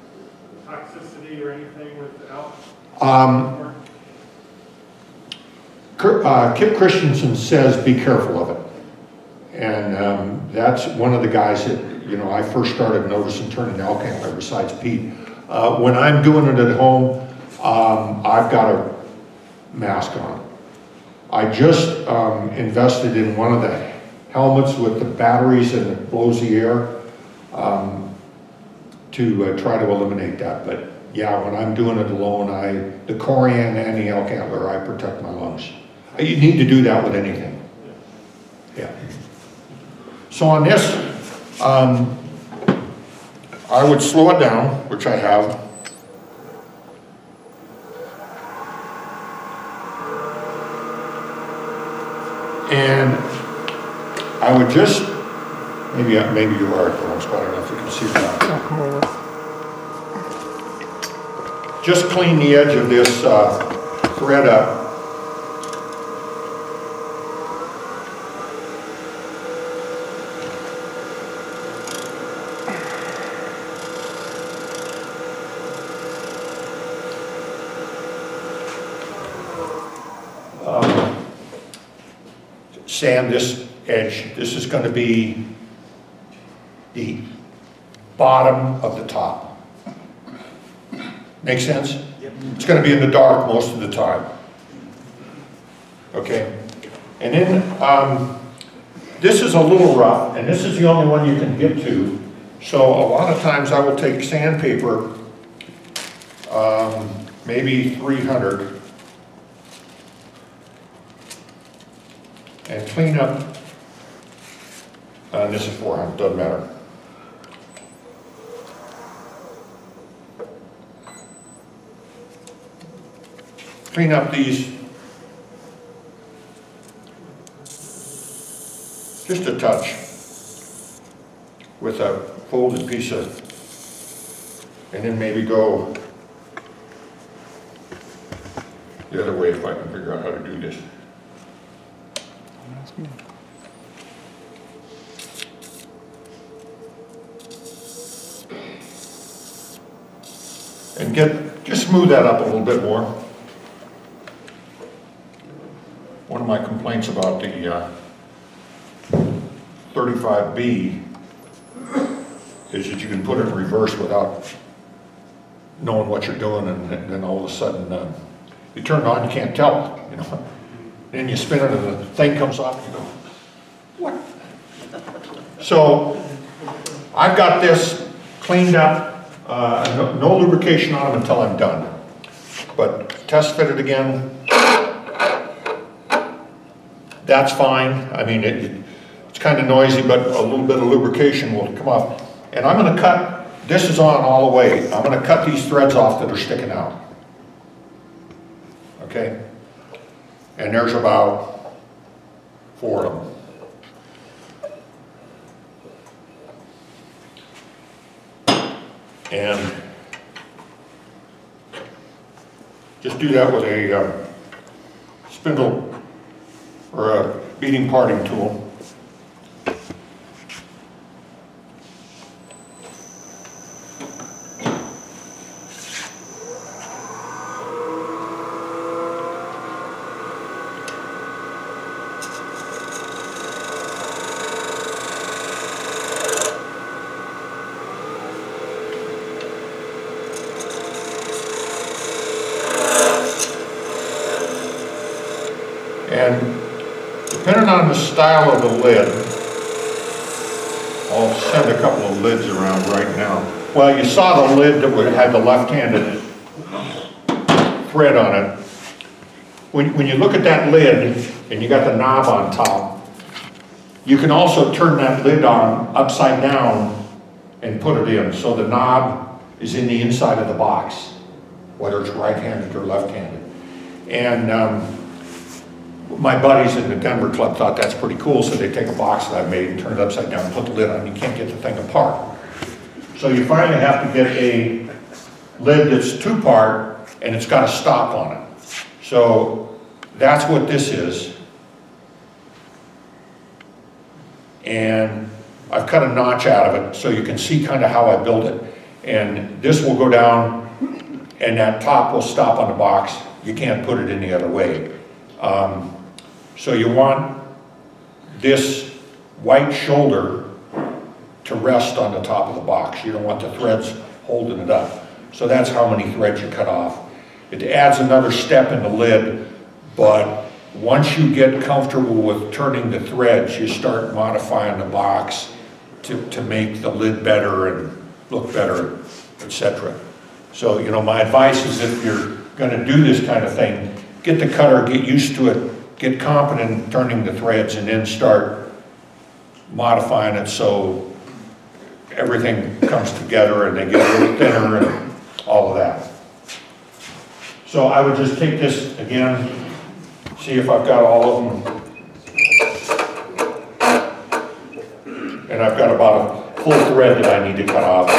[SPEAKER 5] toxicity or anything with the elk?
[SPEAKER 1] Um, uh, Kip Christensen says, be careful of it. And um, that's one of the guys that, you know, I first started noticing turning elk antler besides Pete. Uh, When I'm doing it at home, um, I've got a mask on. I just um, invested in one of the helmets with the batteries and it blows the air um, to uh, try to eliminate that. But yeah, when I'm doing it alone, I, the corian and the elk antler, I protect my lungs. You need to do that with anything. Yeah. So on this, um, I would slow it down, which I have. And I would just, maybe, maybe you are, I don't know if you can see that. Just clean the edge of this uh, thread up. Sam, this edge, this is going to be the bottom of the top. Make sense? Yep. It's going to be in the dark most of the time. Okay? And then um, this is a little rough, and this is the only one you can get to. So a lot of times I will take sandpaper, um, maybe 300, and clean up, uh, this is 400, doesn't matter. Clean up these just a touch with a folded piece of, and then maybe go the other way if I can figure out how to do this. And get, just smooth that up a little bit more. One of my complaints about the uh, 35B is that you can put it in reverse without knowing what you're doing and then all of a sudden, uh, you turn it on, you can't tell, you know? Then you spin it and the thing comes off, you go, what? So, I've got this cleaned up, uh, no- no lubrication on them until I'm done. But test fit it again. That's fine, I mean, it, it's kind of noisy, but a little bit of lubrication will come off. And I'm gonna cut, this is on all the way, I'm gonna cut these threads off that are sticking out. Okay? And there's about four of them. And just do that with a uh, spindle or a beating parting tool. And depending on the style of the lid, I'll send a couple of lids around right now. Well, you saw the lid that had the left-handed thread on it. When, when you look at that lid and you got the knob on top, you can also turn that lid on upside down and put it in. So the knob is in the inside of the box, whether it's right-handed or left-handed. And um, my buddies in the Denver club thought that's pretty cool, so they take a box that I made and turn it upside down, and put the lid on, you can't get the thing apart. So you finally have to get a lid that's two-part, and it's got a stop on it. So that's what this is. And I've cut a notch out of it, so you can see kind of how I build it. And this will go down, and that top will stop on the box. You can't put it any other way. Um, So you want this white shoulder to rest on the top of the box. You don't want the threads holding it up. So that's how many threads you cut off. It adds another step in the lid, but once you get comfortable with turning the threads, you start modifying the box to, to make the lid better and look better, etc. So, you know, my advice is if you're gonna do this kind of thing, get the cutter, get used to it, get competent in turning the threads, and then start modifying it so everything comes together and they get a little thinner and all of that. So I would just take this again, see if I've got all of them. And I've got about a full thread that I need to cut off.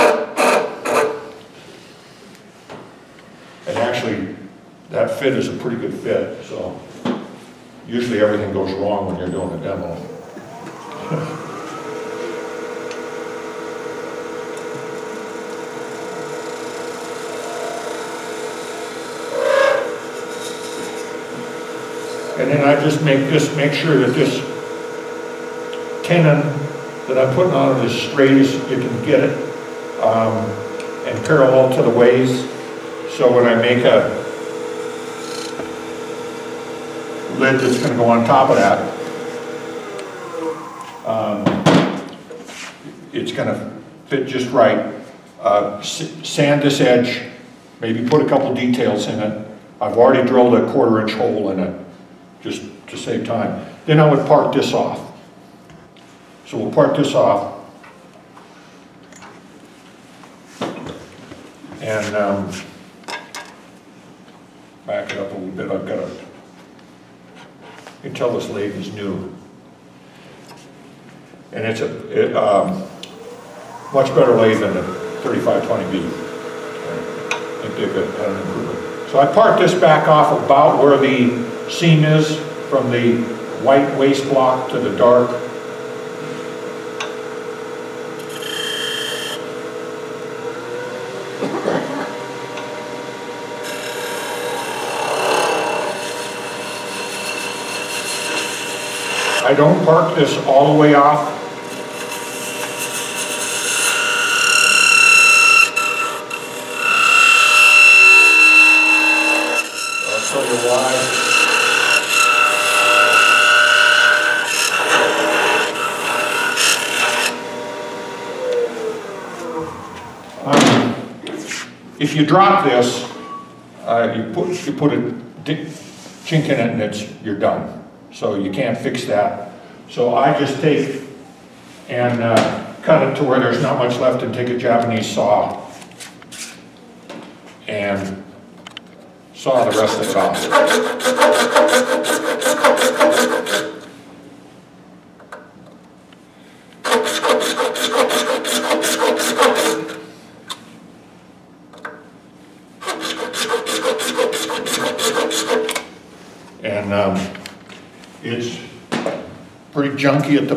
[SPEAKER 1] And actually, that fit is a pretty good fit, so usually everything goes wrong when you're doing a demo. And then I just make this, make sure that this tenon that I'm putting on it is straight as you can get it, um, and parallel to the ways. So when I make a lid that's gonna go on top of that, um, it's gonna fit just right. Uh, sand this edge, maybe put a couple details in it. I've already drilled a quarter inch hole in it, just to save time. Then I would part this off. So we'll part this off. And, um, back it up a little bit, I've got a, you can tell this lathe is new. And it's a, it, um, much better lathe than the 3520B. I think they've had an improvement. So I parked this back off about where the seam is from the white waste block to the dark. I don't park this all the way off. I'll tell you why. Um, If you drop this, uh, you put, you put a chink in it and it's, you're done. So you can't fix that. So I just take and uh, cut it to where there's not much left and take a Japanese saw and saw the rest of it off. And um, it's pretty junky at the,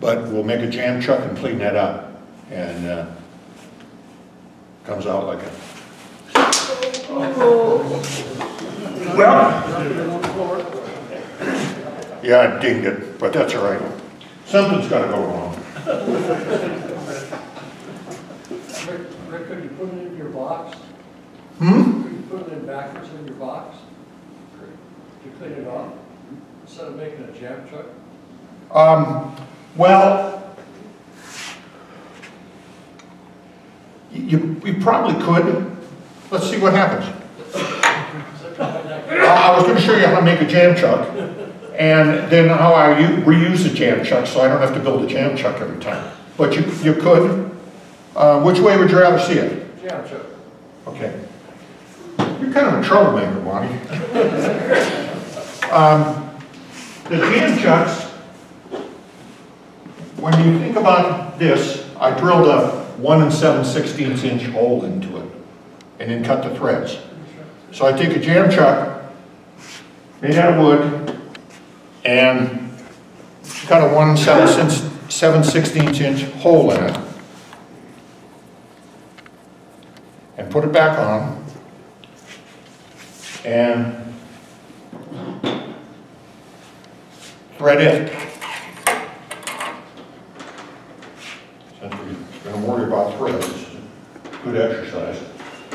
[SPEAKER 1] but we'll make a jam chuck and clean that up. And uh, comes out like a. Well. Yeah, I dinged it, but that's all right. Something's gotta go wrong.
[SPEAKER 6] Rick, Rick, could you put it in your box?
[SPEAKER 1] Hmm?
[SPEAKER 6] Could you put it in backwards in your box? To clean it off, instead of making a jam chuck?
[SPEAKER 1] Um, well, you, you probably could. Let's see what happens. I I was gonna show you how to make a jam chuck, and then how I reuse the jam chuck, so I don't have to build a jam chuck every time. But you, you could. Uh, which way would you rather see it?
[SPEAKER 6] Jam chuck.
[SPEAKER 1] Okay. You're kind of a troublemaker, Monty. Um, the jam chucks, when you think about this, I drilled a one and seven sixteenths inch hole into it and then cut the threads. So I take a jam chuck, made out of wood, and cut a one seven sixteenths inch hole in it. And put it back on. And thread it. Since we're gonna worry about threads, good exercise.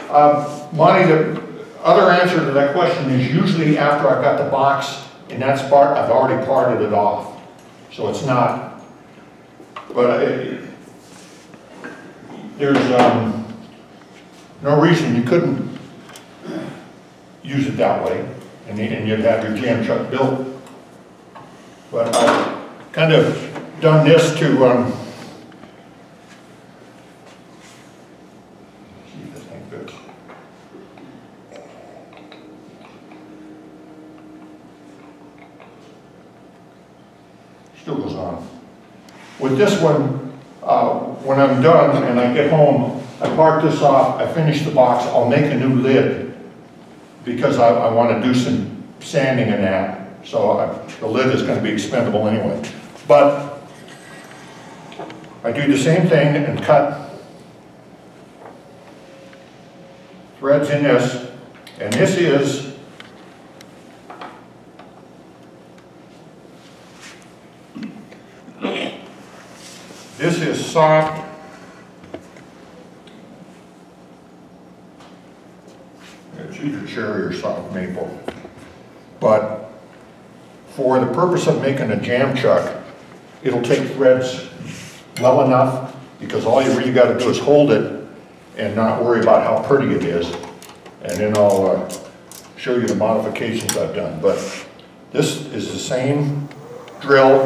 [SPEAKER 1] Um, Monty, the other answer to that question is usually after I've got the box in that spot, I've already parted it off. So it's not, but it, there's, um, no reason you couldn't use it that way, and and you'd have your jam chuck built. But I've kind of done this to, um. Still goes on. With this one, uh, when I'm done and I get home, I park this off, I finish the box, I'll make a new lid because I, I want to do some sanding and that, so I- the lid is going to be expendable anyway. But I do the same thing and cut threads in this, and this is This is soft. It's either cherry or soft maple. But for the purpose of making a jam chuck, it'll take threads well enough, because all you really gotta do is hold it and not worry about how pretty it is. and then I'll uh, show you the modifications I've done. But this is the same drill.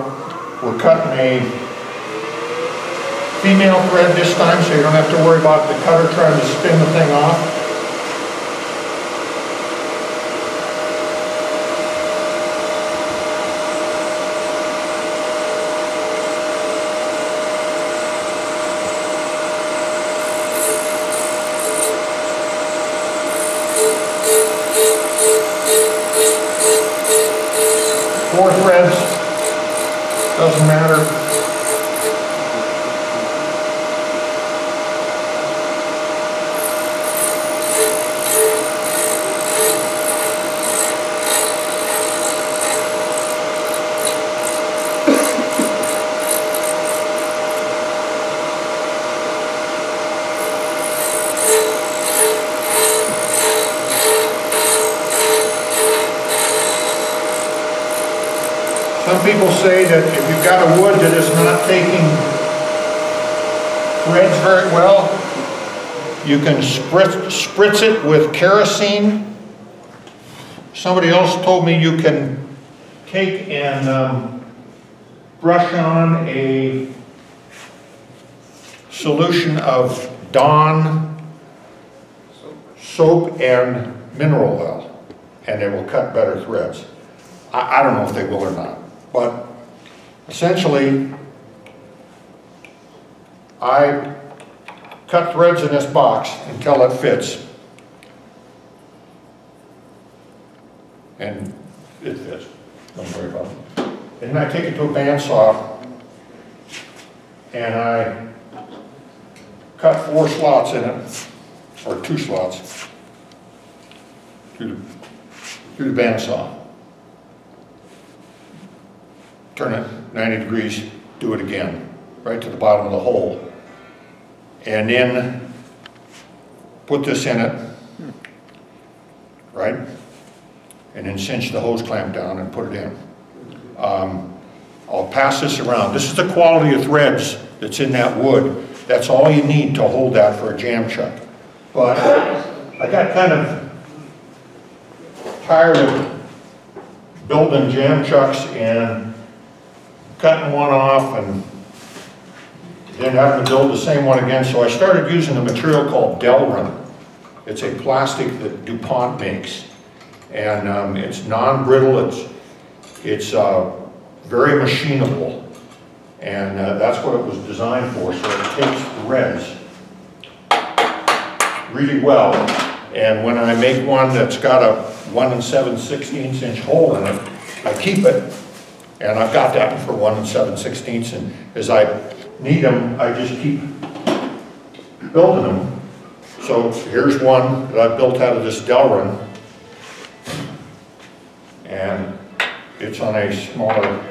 [SPEAKER 1] We're cutting a female thread this time, so you don't have to worry about the cutter trying to spin the thing off. Doesn't matter. Some people say that got a wood that is not taking threads very well, you can spritz, spritz it with kerosene. Somebody else told me you can take and um, brush on a solution of Dawn soap and mineral oil, and it will cut better threads. I, I don't know if they will or not, but essentially, I cut threads in this box until it fits. And it fits, don't worry about it. And then I take it to a bandsaw, and I cut four slots in it, or two slots, through the, through the bandsaw turn it 90 degrees, do it again, right to the bottom of the hole. And then put this in it, right? And then cinch the hose clamp down and put it in. Um, I'll pass this around. This is the quality of threads that's in that wood. That's all you need to hold that for a jam chuck. But I got kind of tired of building jam chucks and cutting one off and then having to build the same one again, so I started using a material called Delrin. It's a plastic that DuPont makes. And um, it's non-brittle, it's, it's uh, very machinable. And uh, that's what it was designed for, so it takes threads really well. And when I make one that's got a one and seven sixteenths inch hole in it, I keep it and I've got that for one and seven sixteenths, and as I need them, I just keep building them. So here's one that I built out of this Delrin. And it's on a smaller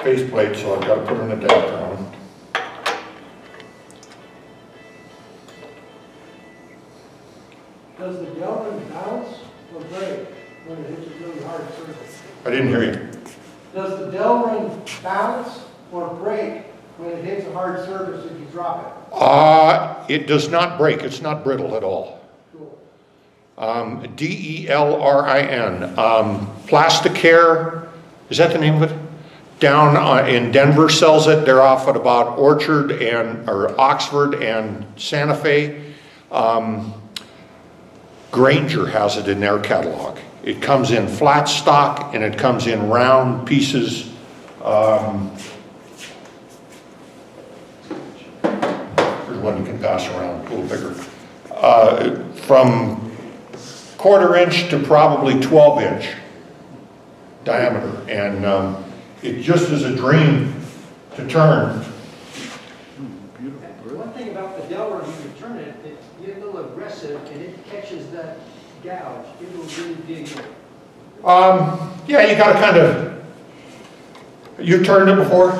[SPEAKER 1] faceplate, so I've got to put an adapter on.
[SPEAKER 6] Drop it?
[SPEAKER 1] Uh, it does not break, it's not brittle at all. Um, D-E-L-R-I-N, um, Plasticare, is that the name of it? Down uh, in Denver sells it, they're off at about Orchard and, or Oxford and Santa Fe. Um, Grainger has it in their catalog. It comes in flat stock and it comes in round pieces. Um, Here's one you can pass around, a little bigger. Uh, From quarter inch to probably 12 inch diameter. And um, it just is a dream to turn.
[SPEAKER 6] One thing about the Delrin, when you turn it, it, you get a little aggressive and it catches that gouge. It will really dig in.
[SPEAKER 1] Um, yeah, you gotta kind of, you turned it before?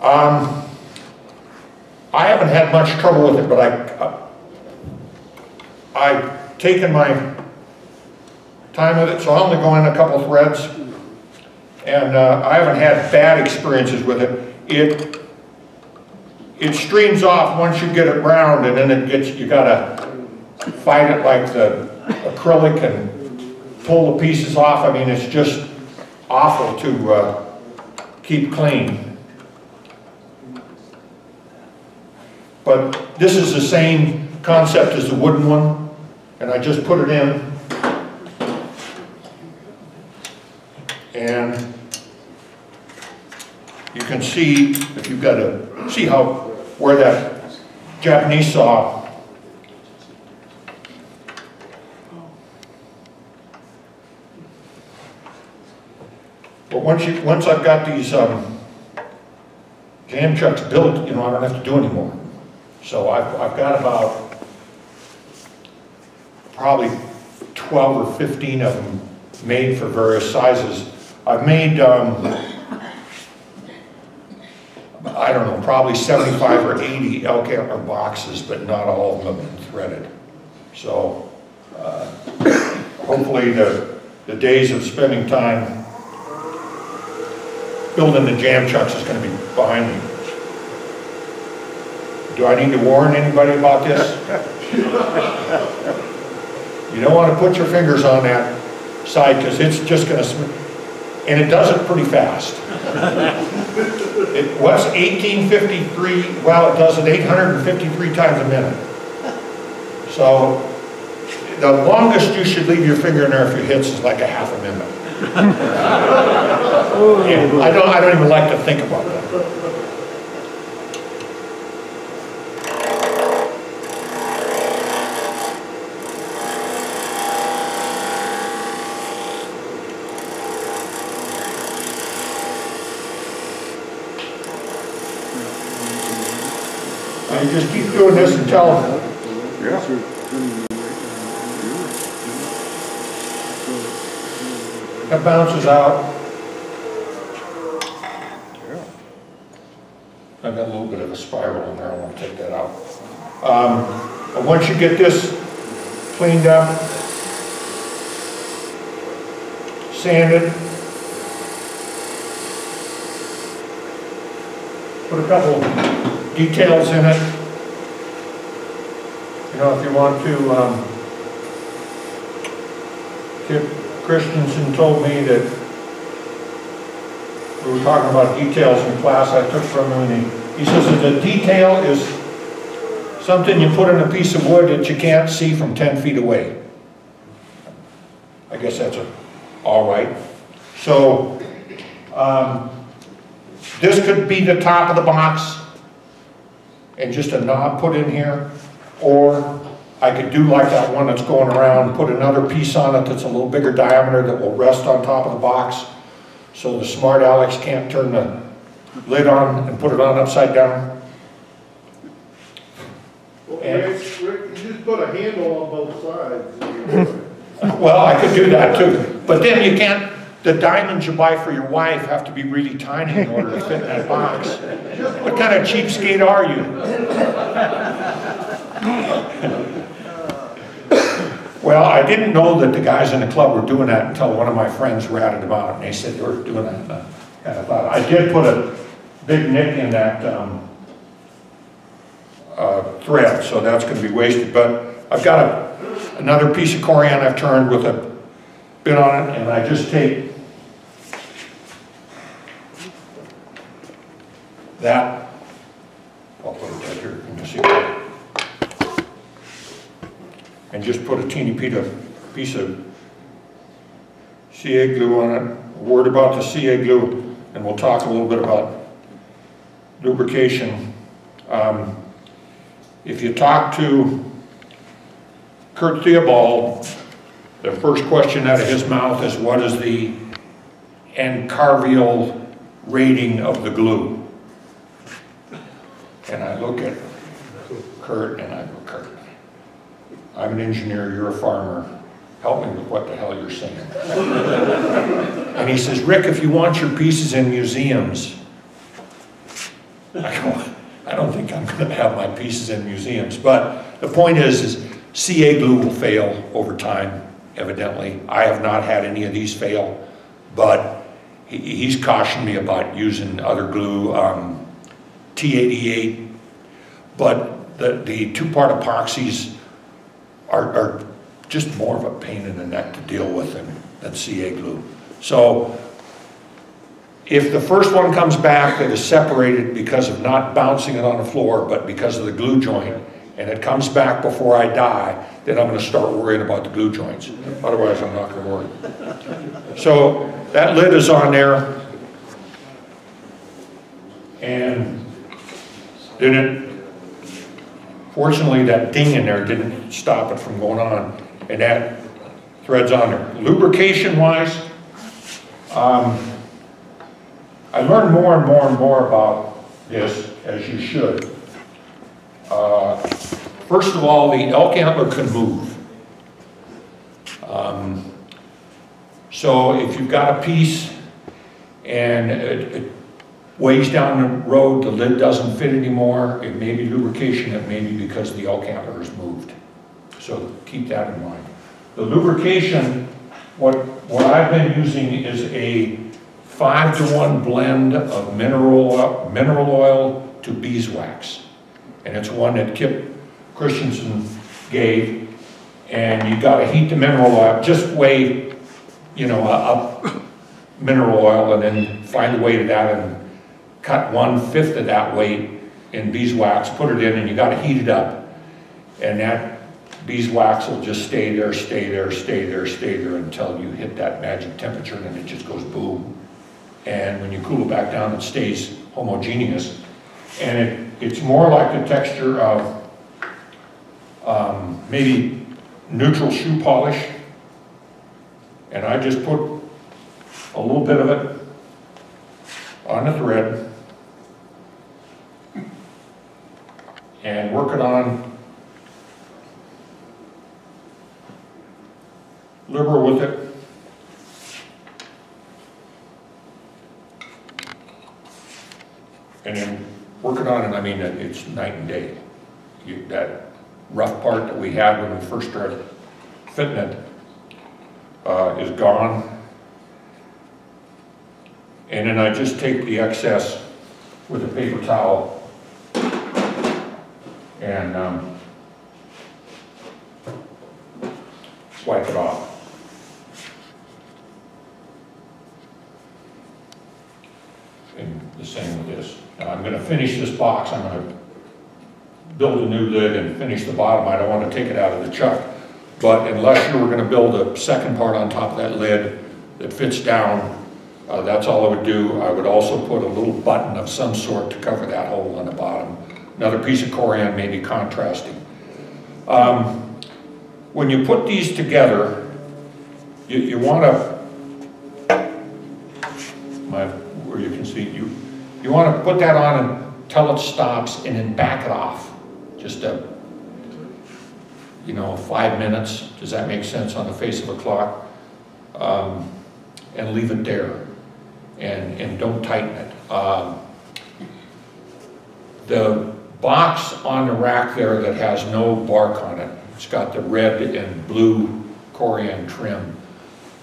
[SPEAKER 1] Um, I haven't had much trouble with it, but I, uh, I've taken my time with it, so I only go in a couple threads. And, uh, I haven't had bad experiences with it. It, it streams off once you get it round and then it gets, you gotta fight it like the acrylic and pull the pieces off. I mean, it's just awful to uh, keep clean. But this is the same concept as the wooden one, and I just put it in. And you can see, if you've got to, see how, where that Japanese saw But once you, once I've got these, um, jam chucks built, you know, I don't have to do anymore. So I've, I've got about probably twelve or fifteen of them made for various sizes. I've made, um, I don't know, probably seventy-five or eighty elk antler boxes, but not all of them have been threaded. So, uh, hopefully the, the days of spending time building the jam chucks is gonna be behind me. Do I need to warn anybody about this? You don't wanna put your fingers on that side, because it's just gonna, sm- and it does it pretty fast. It was eighteen fifty-three, well, it does it eight hundred and fifty-three times a minute. So, the longest you should leave your finger in there if it hits is like a half a minute. I don't, I don't even like to think about that. And you just keep doing this until it bounces out. I've got a little bit of a spiral in there, I want to take that out. Um, but once you get this cleaned up, sanded, put a couple details in it. You know, if you want to, um, Kip Christensen told me that we were talking about details in class I took from him, and he, he says that a detail is something you put in a piece of wood that you can't see from ten feet away. I guess that's a, all right. So, um, this could be the top of the box and just a knob put in here, or I could do like that one that's going around, put another piece on it that's a little bigger diameter that will rest on top of the box, so the smart Alex can't turn the lid on and put it on upside down.
[SPEAKER 4] Well, Rick, Rick, you just put a handle on both sides.
[SPEAKER 1] Well, I could do that too, but then you can't, the diamonds you buy for your wife have to be really tiny in order to fit in that box. What kind of cheapskate are you? Well, I didn't know that the guys in the club were doing that until one of my friends ratted about it, and they said they were doing that. I thought, I did put a big nick in that, um, uh, thread, so that's gonna be wasted, but I've got a, another piece of corian I've turned with a bit on it, and I just take that, I'll put it right here, you see. And just put a teeny piece of, piece of CA glue on it, a word about the CA glue, and we'll talk a little bit about lubrication. Um, If you talk to Curt Theobald, the first question out of his mouth is, what is the archival rating of the glue? I look at Curt and I go, Curt, I'm an engineer, you're a farmer, help me with what the hell you're saying. And he says, Rick, if you want your pieces in museums, I go, I don't think I'm gonna have my pieces in museums, but the point is, is CA glue will fail over time, evidently. I have not had any of these fail, but he, he's cautioned me about using other glue, um, T88, but the, the two-part epoxies are, are just more of a pain in the neck to deal with than, than CA glue. So if the first one comes back that is separated because of not bouncing it on the floor, but because of the glue joint, and it comes back before I die, then I'm gonna start worrying about the glue joints. Otherwise, I'm not gonna worry. So that lid is on there. And didn't, fortunately, that ding in there didn't stop it from going on, and that thread's on there. Lubrication wise, um, I learned more and more and more about this, as you should. Uh, First of all, the elk antler can move. Um, So if you've got a piece and it it weighs down the road, the lid doesn't fit anymore, it may be lubrication, it may be because the antler is moved. So keep that in mind. The lubrication, what, what I've been using is a five to one blend of mineral, oil- mineral oil to beeswax. And it's one that Kip Christensen gave, and you gotta heat the mineral oil, just weigh, you know, up mineral oil and then find a way to that and cut one-fifth of that weight in beeswax, put it in, and you gotta heat it up. And that beeswax will just stay there, stay there, stay there, stay there until you hit that magic temperature, and then it just goes boom. And when you cool it back down, it stays homogeneous. And it, it's more like the texture of, um, maybe neutral shoe polish. And I just put a little bit of it on the thread and work it on liberal with it. And then working on, it, I mean, it's night and day. You, that rough part that we had when we first started fitting it, uh, is gone. And then I just take the excess with a paper towel and, um, wipe it off. And the same with this. Now, I'm gonna finish this box, I'm gonna build a new lid and finish the bottom, I don't wanna take it out of the chuck. But unless you were gonna build a second part on top of that lid that fits down, uh, that's all I would do. I would also put a little button of some sort to cover that hole on the bottom. Another piece of corian, maybe contrasting. Um, when you put these together, you, you wanna, my, where you can see, you, you wanna put that on until it stops and then back it off. Just a, you know, five minutes, does that make sense on the face of a clock? Um, and leave it there, and, and don't tighten it. Um, The box on the rack there that has no bark on it, it's got the red and blue corian trim.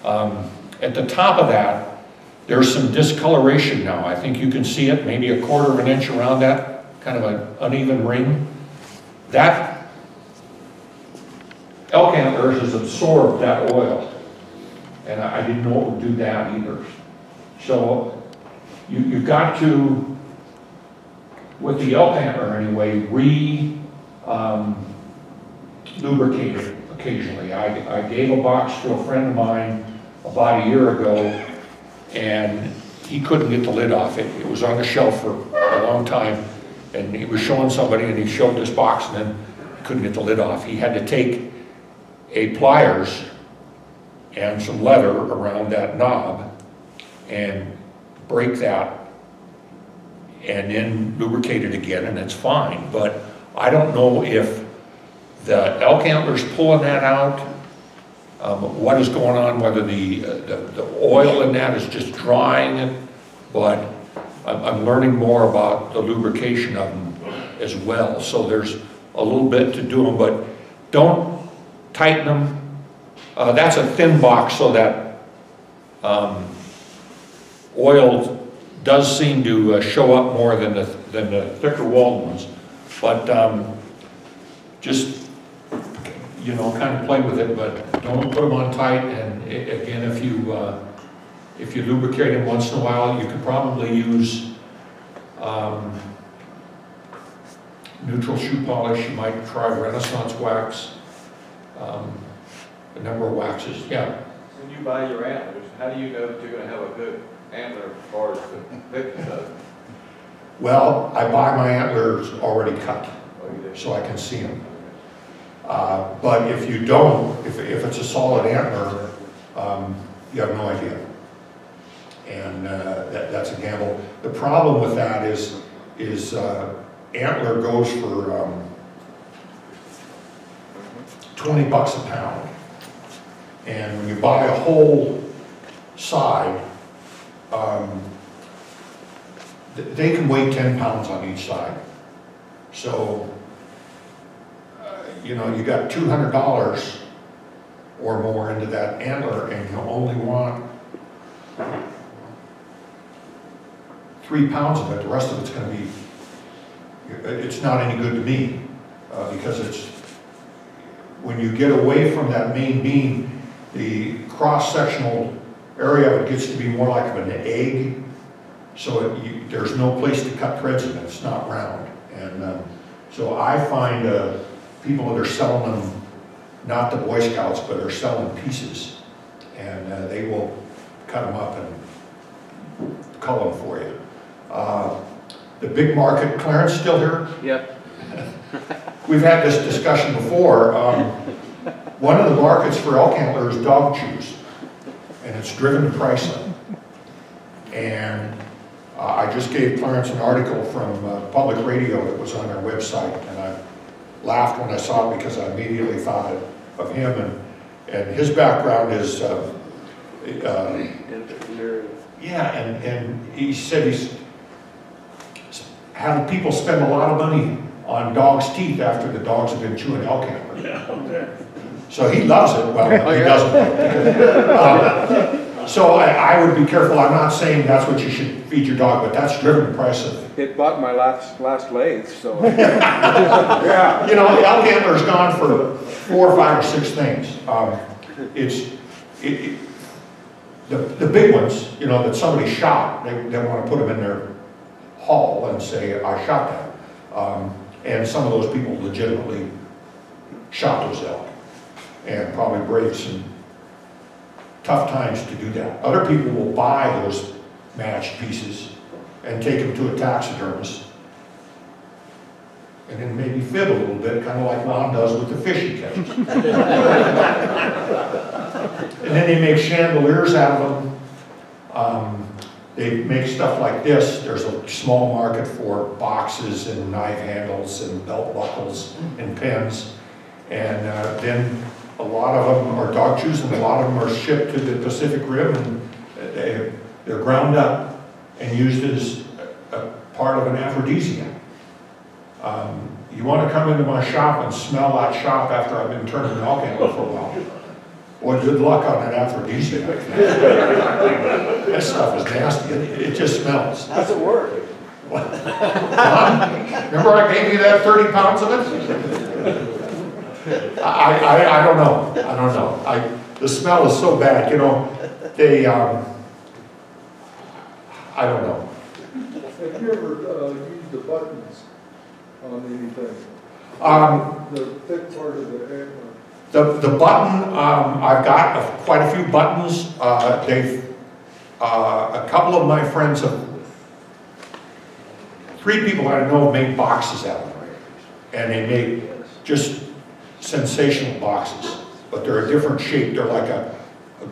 [SPEAKER 1] Um, At the top of that, there's some discoloration now. I think you can see it, maybe a quarter of an inch around that, kind of an uneven ring. That elk antlers has absorbed that oil, and I I didn't know it would do that either. So you, you've got to, with the elk antler anyway, re, um, lubricate it occasionally. I, I gave a box to a friend of mine about a year ago, and he couldn't get the lid off it. It was on the shelf for a long time, and he was showing somebody, and he showed this box, and then he couldn't get the lid off. He had to take a pliers and some leather around that knob and break that and then lubricate it again, and it's fine. But I don't know if the elk antler's pulling that out, um, what is going on, whether the, uh, the, the oil in that is just drying it, but I'm, I'm learning more about the lubrication of them as well. So there's a little bit to do them, but don't tighten them. Uh, that's a thin box so that, um, oil does seem to uh, show up more than the, than the thicker walled ones. But, um, just you know, kind of play with it, but don't put them on tight, and a- again, if you, uh, if you lubricate them once in a while, you could probably use, um, neutral shoe polish, you might try Renaissance wax, um, a number of waxes, yeah.
[SPEAKER 7] When you buy your antlers, how do you know that you're gonna have a good antler as far as the thickness of it?
[SPEAKER 1] Well, I buy my antlers already cut,
[SPEAKER 7] Oh,
[SPEAKER 1] so I can see them. Uh, But if you don't, if, if it's a solid antler, um, you have no idea. And uh, that, that's a gamble. The problem with that is, is uh, antler goes for um, 20 bucks a pound. And when you buy a whole side, um, they can weigh 10 pounds on each side. So uh, you know, you got two hundred dollars or more into that antler and you only want three pounds of it, the rest of it's gonna be, it's not any good to me, uh, because it's, when you get away from that main beam, the cross-sectional area of it gets to be more like of an egg, so it- you, there's no place to cut threads in it, it's not round. And, um, so I find, uh, people that are selling them, not the Boy Scouts, but are selling pieces. And uh, they will cut them up and cull them for you. Uh, The big market, Clarence still here?
[SPEAKER 7] Yep.
[SPEAKER 1] We've had this discussion before. Um, One of the markets for elk antler is dog chews, and it's driven the price up. And uh, I just gave Clarence an article from uh, Public Radio that was on their website, and I laughed when I saw it because I immediately thought of him, and, and his background is, uh, uh, yeah, and, and he said he's had people spend a lot of money on dogs' teeth after the dogs have been chewing elk antler. So he loves it, well, he doesn't. Um, So I, I would be careful, I'm not saying that's what you should feed your dog, but that's driven the price
[SPEAKER 8] It bought my last, last lathe, so.
[SPEAKER 1] yeah, you know, elk antler's gone for four, or five, or six things. Um, It's, it, it, the, the big ones, you know, that somebody shot, they, they wanna put them in their hall and say, I shot that. Um, And some of those people legitimately shot those elk and probably braved some tough times to do that. Other people will buy those matched pieces and take them to a taxidermist and then maybe fib a little bit, kind of like Lon does with the fish he catches. And then they make chandeliers out of them. Um, They make stuff like this, there's a small market for boxes and knife handles and belt buckles and pins. And uh, then a lot of them are dog chews and a lot of them are shipped to the Pacific Rim and they, they're ground up and used as a a part of an aphrodisiac. Um, You want to come into my shop and smell that shop after I've been turning elk antler for a while. Boy, good luck on that aphrodisiac. That stuff is nasty, it, it just smells.
[SPEAKER 6] How's it work?
[SPEAKER 1] Remember I gave you that thirty pounds of it? I, I, I don't know, I don't know. I, the smell is so bad, you know, they, um, I don't know.
[SPEAKER 4] Have you ever, uh, used the buttons on anything?
[SPEAKER 1] Um,
[SPEAKER 4] The thick part of the antler?
[SPEAKER 1] The, the button, um, I've got a- quite a few buttons, uh, they've, uh, a couple of my friends have, three people I know make boxes out of them. And they make just sensational boxes, but they're a different shape, they're like a,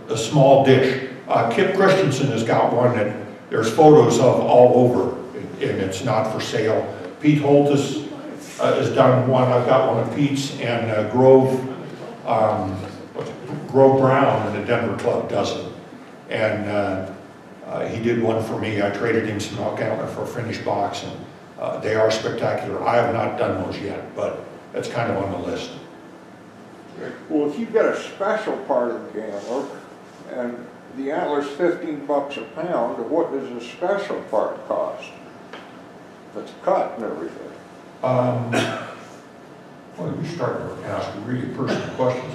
[SPEAKER 1] a small dish. Uh, Kip Christensen has got one that there's photos of all over, and it's not for sale. Pete Holtis uh, has done one, I've got one of Pete's, and uh, Grove, um, Grove Brown in the Denver Club does it. And uh, uh, he did one for me, I traded him some elk antler for a finished box, and uh, they are spectacular. I have not done those yet, but that's kind of on the list.
[SPEAKER 8] Well, if you've got a special part of the antler, and the antler's fifteen bucks a pound, what does the special part cost? That's cut and everything.
[SPEAKER 1] Um, Well, you start to ask really personal questions.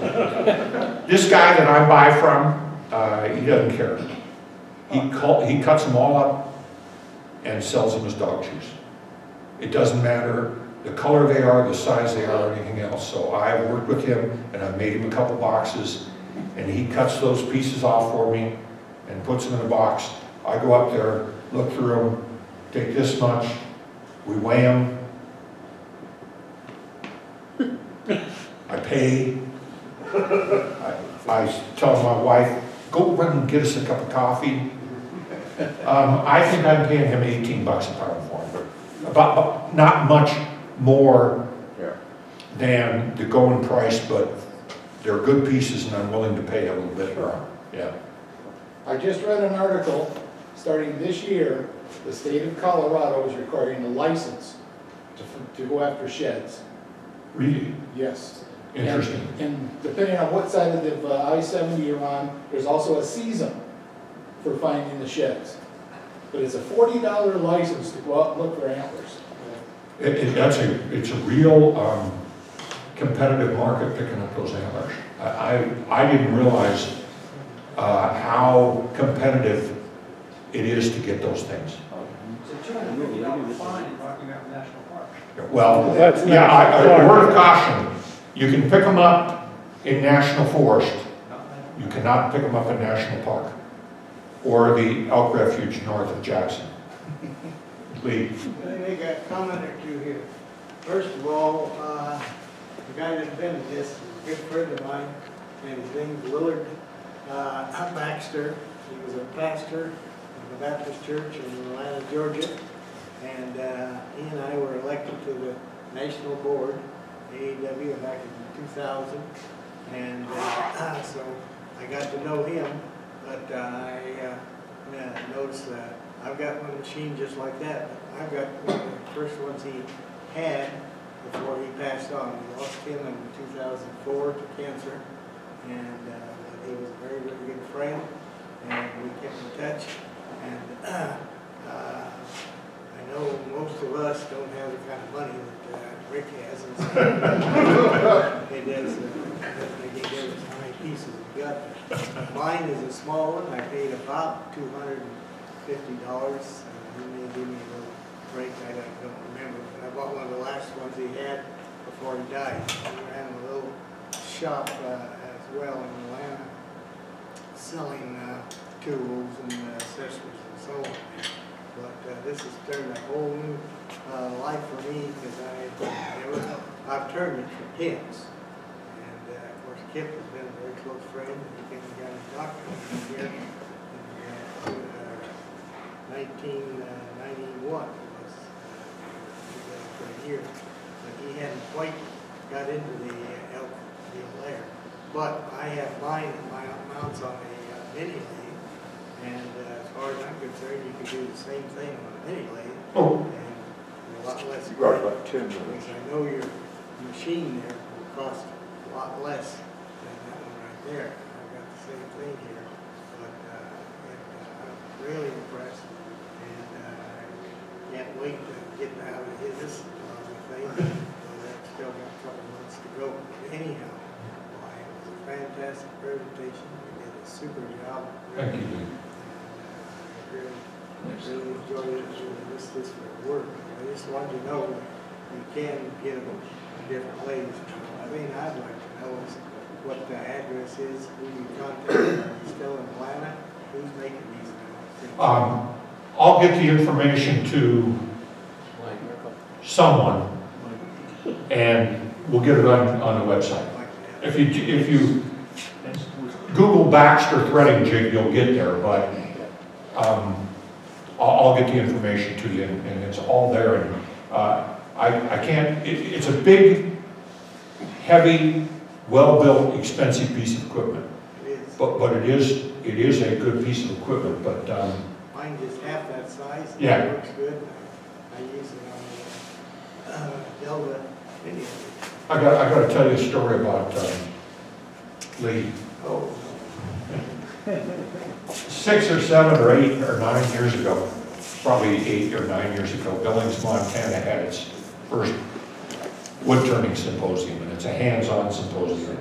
[SPEAKER 1] This guy that I buy from, uh, he doesn't care. He call, he cuts them all up and sells them as dog chews. It doesn't matter the color they are, the size they are, or anything else. So I've worked with him and I've made him a couple boxes and he cuts those pieces off for me and puts them in a box. I go up there, look through them, take this much, we weigh them. I pay. I I tell my wife, go run and get us a cup of coffee. Um, I think I'm paying him eighteen bucks a pound for them. About, not much more
[SPEAKER 8] Yeah.
[SPEAKER 1] than the going price, but they're good pieces and I'm willing to pay a little bit more. Yeah.
[SPEAKER 9] I just read an article, starting this year, the state of Colorado is requiring a license to, to go after sheds.
[SPEAKER 1] Really
[SPEAKER 9] Yes.
[SPEAKER 1] interesting.
[SPEAKER 9] And and depending on what side of the uh, I-70 you're on, there's also a season for finding the sheds. But it's a $40 license to go out and look for antlers.
[SPEAKER 1] It, it, that's a, it's a real, um, competitive market picking up those antlers. I, I, I didn't realize, uh, how competitive it is to get those things.
[SPEAKER 6] It's a two hundred fifty dollar fine in Rocky Mountain National Park.
[SPEAKER 1] Well,
[SPEAKER 3] That's
[SPEAKER 1] yeah, I,
[SPEAKER 3] not-
[SPEAKER 1] a word of caution, you can pick them up in national forest, you cannot pick them up in national park, or the elk refuge north of Jackson. Lee,
[SPEAKER 10] Let me make a comment or two here. First of all, uh, the guy that invented this is a good friend of mine, and his Willard uh, Baxter. He was a pastor of the Baptist Church in Atlanta, Georgia, and uh, he and I were elected to the national board, AAW, back in 2000, and uh, so I got to know him, but I uh, noticed that I've got one machine just like that. I've got one of the first ones he had before he passed on. We lost him in 2004 to cancer, and uh, he was a very, very good friend, and we kept in touch. And uh, I know most of us don't have the kind of money that uh, Rick has, and so he does. Uh, he gives us how many pieces we got. Mine is a small one. I paid about two hundred and fifty dollars. He may give me a little break. I don't remember. But I bought one of the last ones he had before he died. He ran a little shop uh, as well in Atlanta, selling uh, tools and uh, accessories and so on. But uh, this has turned a whole new uh, life for me because I, I've turned it for kids. And uh, of course, Kip 1991. Uh, it was, uh, for a year, but he hadn't quite got into the uh, elk deal there. But I have mine, my mounts on a uh, mini lathe, and uh, as far as I'm concerned, you can do the same thing on a mini lathe.
[SPEAKER 1] Oh.
[SPEAKER 10] And a lot less.
[SPEAKER 8] You got about 10 minutes.
[SPEAKER 10] I know your machine there will cost a lot less than that one right there. I've got the same thing here, but uh, and, uh, I'm really impressed uh, I can't wait to get out of his, uh, thing, I've still got a couple months to go. But Anyhow, why, it was a fantastic presentation, you did a super job.
[SPEAKER 1] thank you,
[SPEAKER 10] And, uh, I really, really enjoyed it, doing this, this for work. I just wanted to know you can get them different ways. The thing I'd like to know is what the address is, who you contact, still in Atlanta? Who's making these now?
[SPEAKER 1] Um, I'll get the information to someone and we'll get it on, on the website. If you, if you Google Baxter threading jig, you'll get there, but, um, I'll, I'll get the information to you and and it's all there and, uh, I, I can't, it, it's a big, heavy, well-built, expensive piece of equipment. But, but it is, it is a good piece of equipment, but, um,
[SPEAKER 10] size. and
[SPEAKER 1] Yeah.
[SPEAKER 10] It works good. I use it on the, uh, Delta video.
[SPEAKER 1] I got, I gotta tell you a story about, um, Lee.
[SPEAKER 10] Oh,
[SPEAKER 1] Six or seven or eight or nine years ago, probably eight or nine years ago, Billings, Montana had its first wood turning symposium, and it's a hands-on symposium.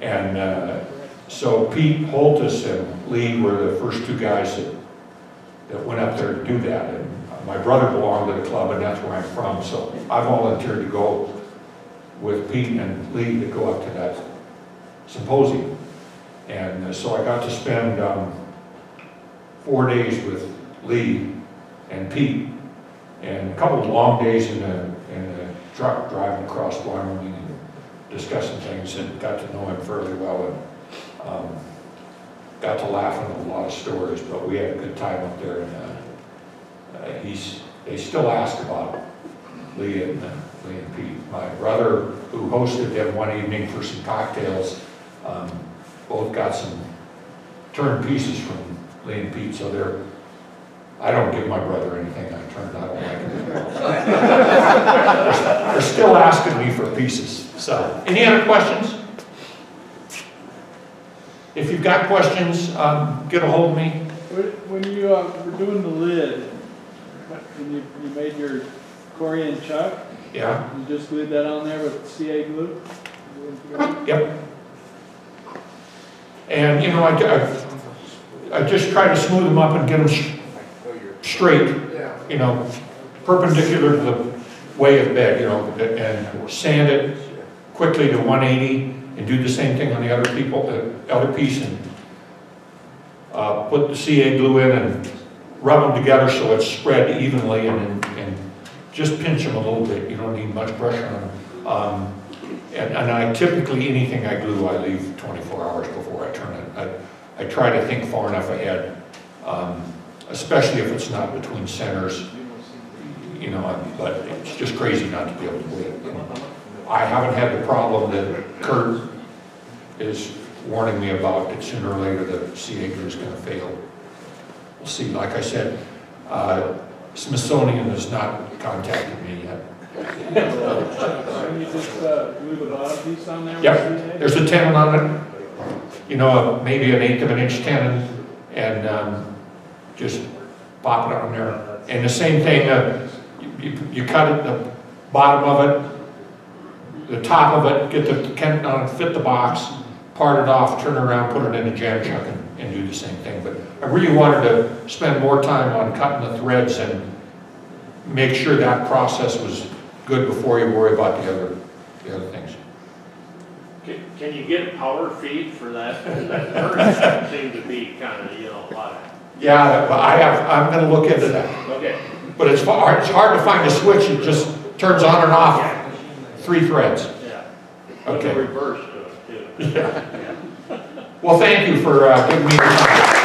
[SPEAKER 1] And uh, so Pete Holtis and Lee were the first two guys that, that went up there to do that. And my brother belonged to the club, and that's where I'm from, so I volunteered to go with Pete and Lee to go up to that symposium. And uh, so I got to spend um, four days with Lee and Pete, and a couple of long days in a, in truck driving across Wyoming and discussing things, and got to know him fairly well, and um, got to laugh at a lot of stories, but we had a good time up there, and uh, uh, he's, they still ask about Lee and, uh, Lee and Pete. My brother, who hosted them one evening for some cocktails, um, both got some turned pieces from Lee and Pete, so they're, I don't give my brother anything I turned, I don't like it. They're still asking me for pieces, so. Any other questions? If you've got questions, um, get a hold of me.
[SPEAKER 11] When when you uh, were doing the lid, when you, you made your Corian chuck,
[SPEAKER 1] Yeah,
[SPEAKER 11] you just glued that on there with CA glue?
[SPEAKER 1] yep. And, you know, I, I- I just try to smooth them up and get them straight, you know, perpendicular to the way of bed, you know, and sand it quickly to 180 and do the same thing on the other people, the other piece and uh, put the CA glue in and rub them together so it's spread evenly and, and just pinch them a little bit. You don't need much pressure on them. Um, and, and I typically, anything I glue, I leave 24 hours before I turn it. I, I try to think far enough ahead, um, especially if it's not between centers, you know, but it's just crazy not to be able to do it. you know. I haven't had the problem that Curt is warning me about, that sooner or later the CA glue is gonna fail. We'll see, like I said, uh, Smithsonian has not contacted me yet.
[SPEAKER 11] And you just uh, glue the bottom piece on there
[SPEAKER 1] Yep, there's a tenon on it, you know, maybe an eighth of an inch tenon, and um, just pop it on there. And the same thing, uh, you, you- you cut it, the bottom of it, the top of it, get the on, it, uh, fit the box, part it off, turn around, put it in a jam chuck and, and do the same thing. But I really wanted to spend more time on cutting the threads and make sure that process was good before you worry about the other, the other things.
[SPEAKER 2] Can, can you get power feed for that? That seemed to be kind of, you know, a lot of,
[SPEAKER 1] Yeah, but I have, I'm gonna look into that.
[SPEAKER 2] okay.
[SPEAKER 1] But it's hard, it's hard to find a switch, it just turns on and off, three threads.
[SPEAKER 2] Yeah.
[SPEAKER 1] Okay.
[SPEAKER 2] reverse it too.
[SPEAKER 1] Well, thank you for uh, giving me the time.